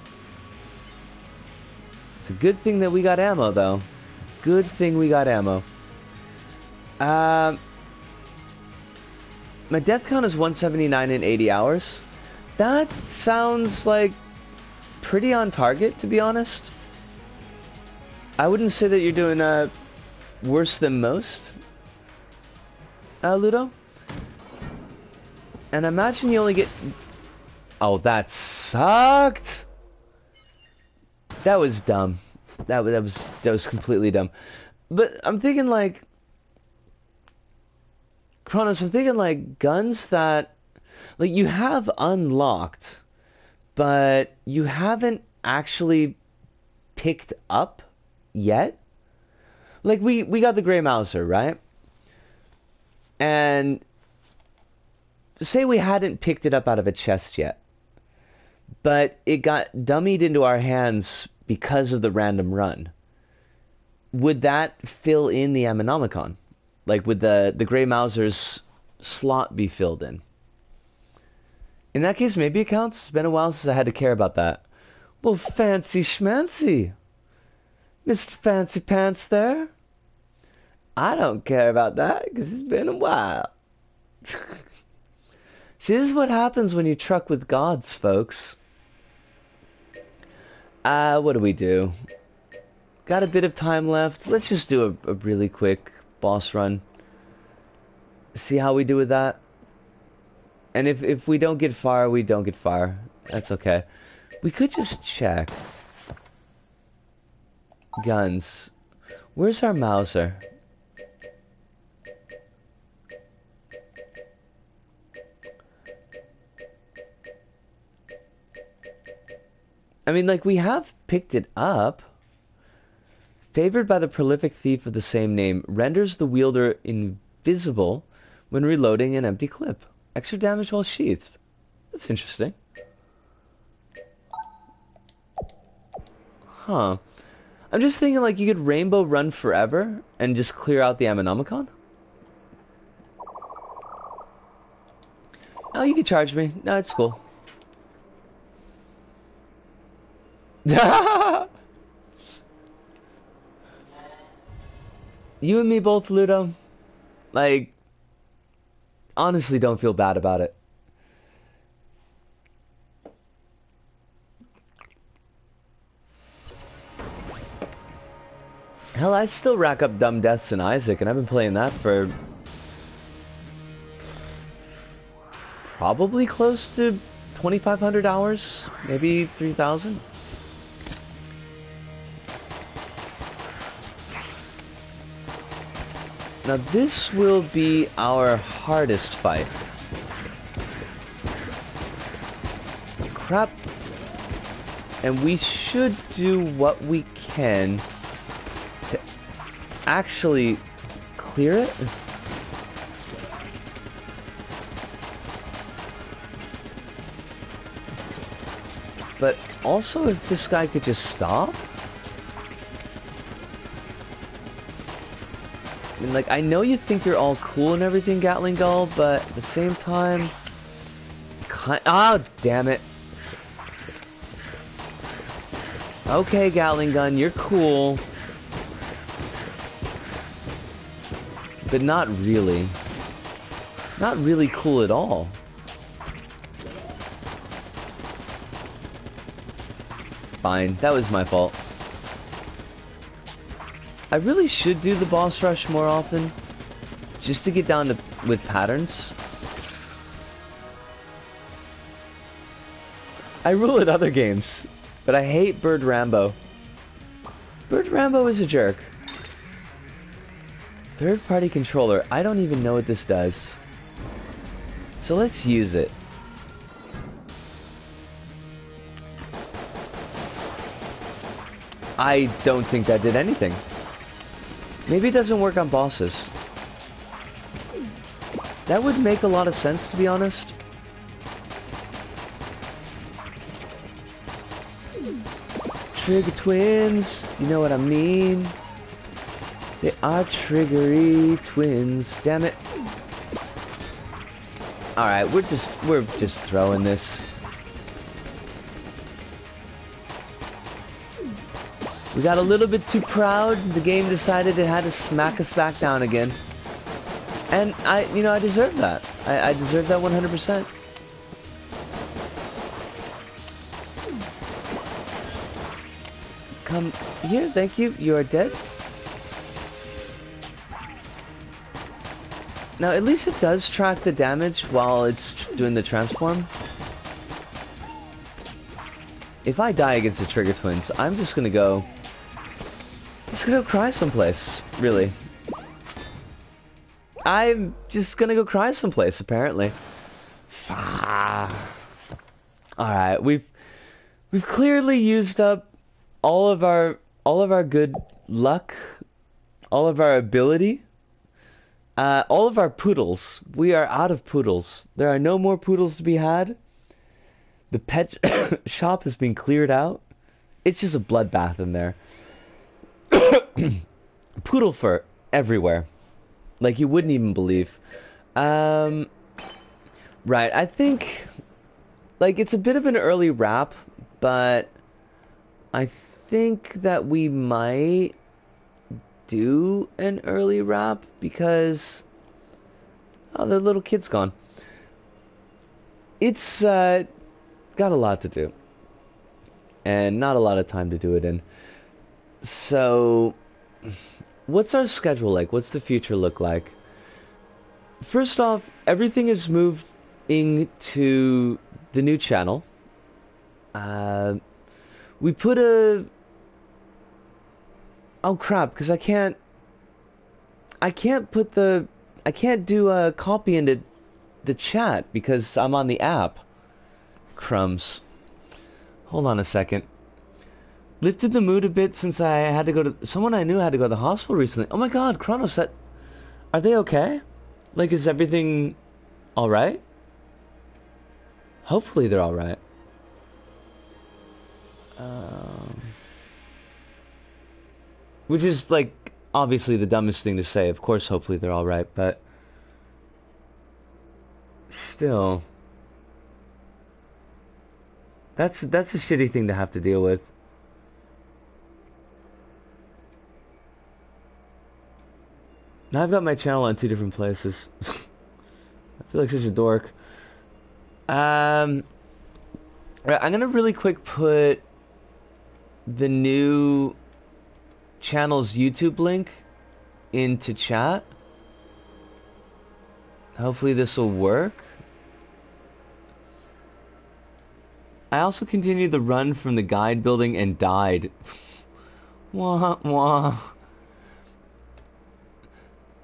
It's a good thing that we got ammo, though. Good thing we got ammo. Um, my death count is 179 in 80 hours. That sounds like pretty on target, to be honest. I wouldn't say that you're doing uh, worse than most, uh, Ludo. And imagine you only get Oh, that sucked. That was dumb. That was that was that was completely dumb. But I'm thinking like Kronos, I'm thinking like guns that like you have unlocked, but you haven't actually picked up yet. Like we we got the Grey Mauser, right? And say we hadn't picked it up out of a chest yet but it got dummied into our hands because of the random run. Would that fill in the Ammonomicon? Like, would the, the Grey Mauser's slot be filled in? In that case, maybe it counts. It's been a while since I had to care about that. Well, fancy schmancy. Mr. Fancy Pants there. I don't care about that because it's been a while. See, this is what happens when you truck with gods, folks. Uh, what do we do? Got a bit of time left. Let's just do a, a really quick boss run. See how we do with that. And if, if we don't get far, we don't get far. That's okay. We could just check. Guns. Where's our Mauser? I mean, like, we have picked it up. Favored by the prolific thief of the same name, renders the wielder invisible when reloading an empty clip. Extra damage while sheathed. That's interesting. Huh. I'm just thinking, like, you could rainbow run forever and just clear out the Ammonomicon? Oh, you can charge me. No, it's cool. you and me both, Ludo. Like, honestly, don't feel bad about it. Hell, I still rack up dumb deaths in Isaac, and I've been playing that for probably close to 2,500 hours, maybe 3,000. Now this will be our hardest fight. Crap. And we should do what we can to actually clear it. But also if this guy could just stop. Mean, like, I know you think you're all cool and everything, Gatling Gull, but at the same time. Oh, damn it. Okay, Gatling gun, you're cool. But not really. Not really cool at all. Fine, that was my fault. I really should do the boss rush more often. Just to get down to with patterns. I rule at other games, but I hate Bird Rambo. Bird Rambo is a jerk. Third party controller. I don't even know what this does. So let's use it. I don't think that did anything. Maybe it doesn't work on bosses. That would make a lot of sense, to be honest. Trigger twins, you know what I mean? They are triggery twins, damn it. Alright, we're just, we're just throwing this. We got a little bit too proud. The game decided it had to smack us back down again. And I, you know, I deserve that. I, I deserve that 100%. Come here, thank you. You are dead. Now, at least it does track the damage while it's doing the transform. If I die against the Trigger Twins, I'm just gonna go... Just gonna go cry someplace, really. I'm just gonna go cry someplace, apparently. Alright, we've... We've clearly used up all of our... All of our good luck. All of our ability. Uh, all of our poodles. We are out of poodles. There are no more poodles to be had. The pet shop has been cleared out. It's just a bloodbath in there. Poodle fur everywhere. Like you wouldn't even believe. Um, right, I think... Like, it's a bit of an early wrap, but... I think that we might do an early wrap because oh, the little kid's gone. It's uh, got a lot to do, and not a lot of time to do it in. So, what's our schedule like? What's the future look like? First off, everything is moving to the new channel. Uh, we put a Oh crap, because I can't... I can't put the... I can't do a copy into the chat because I'm on the app. Crumbs. Hold on a second. Lifted the mood a bit since I had to go to... Someone I knew had to go to the hospital recently. Oh my god, Kronos, that... Are they okay? Like, is everything alright? Hopefully they're alright. Um... Which is like obviously the dumbest thing to say. Of course, hopefully they're all right, but still, that's that's a shitty thing to have to deal with. Now I've got my channel on two different places. I feel like such a dork. Um, right, I'm gonna really quick put the new channel's YouTube link into chat. Hopefully this will work. I also continued the run from the guide building and died. wah wah.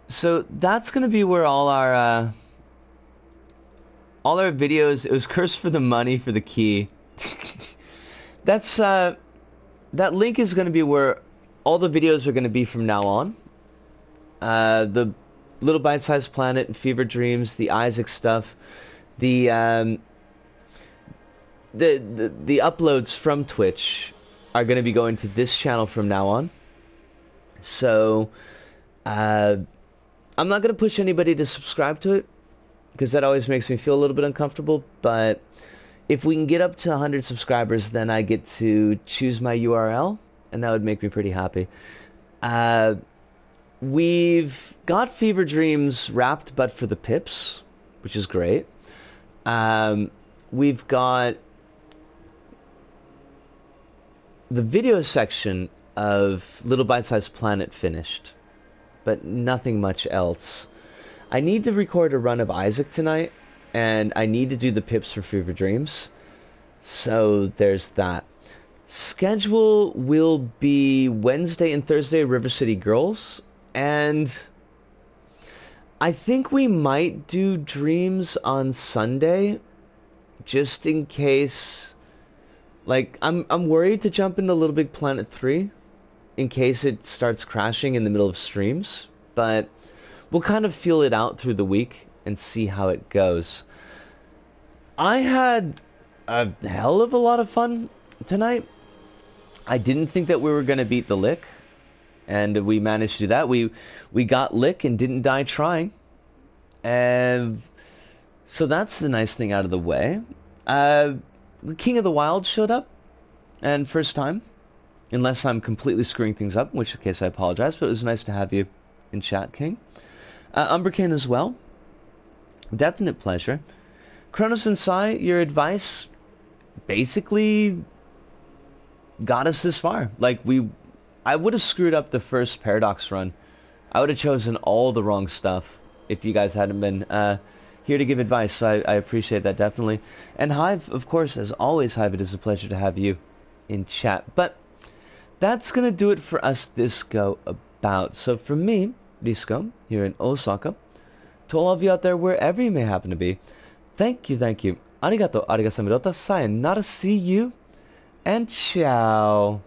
So that's gonna be where all our uh, all our videos. It was cursed for the money for the key. that's uh, that link is gonna be where all the videos are going to be from now on. Uh, the Little Bite Sized Planet and Fever Dreams, the Isaac stuff, the, um, the, the, the uploads from Twitch are going to be going to this channel from now on. So, uh, I'm not going to push anybody to subscribe to it because that always makes me feel a little bit uncomfortable. But if we can get up to 100 subscribers, then I get to choose my URL, and that would make me pretty happy. Uh, we've got Fever Dreams wrapped, but for the pips, which is great. Um, we've got the video section of Little Bite Sized Planet finished, but nothing much else. I need to record a run of Isaac tonight, and I need to do the pips for Fever Dreams. So there's that. Schedule will be Wednesday and Thursday, River City Girls, and I think we might do Dreams on Sunday, just in case. Like, I'm I'm worried to jump into Little Big Planet 3 in case it starts crashing in the middle of streams, but we'll kind of feel it out through the week and see how it goes. I had a hell of a lot of fun tonight. I didn't think that we were going to beat the lich, and we managed to do that. We we got lich and didn't die trying, and so that's the nice thing out of the way. Uh, King of the Wild showed up, and first time, unless I'm completely screwing things up, in which case I apologize. But it was nice to have you in chat, King. Uh, as well. Definite pleasure. Kronos and Sai, your advice basically got us this far. Like we, I would have screwed up the first Paradox run. I would have chosen all the wrong stuff if you guys hadn't been uh, here to give advice. So I, I, appreciate that definitely. And Hive, of course, as always, Hive, it is a pleasure to have you in chat. But that's gonna do it for us this go about. So for me, Risuko, here in Osaka, to all of you out there, wherever you may happen to be, thank you, thank you. Arigato, arigasamirota, sayonara, see you, and ciao.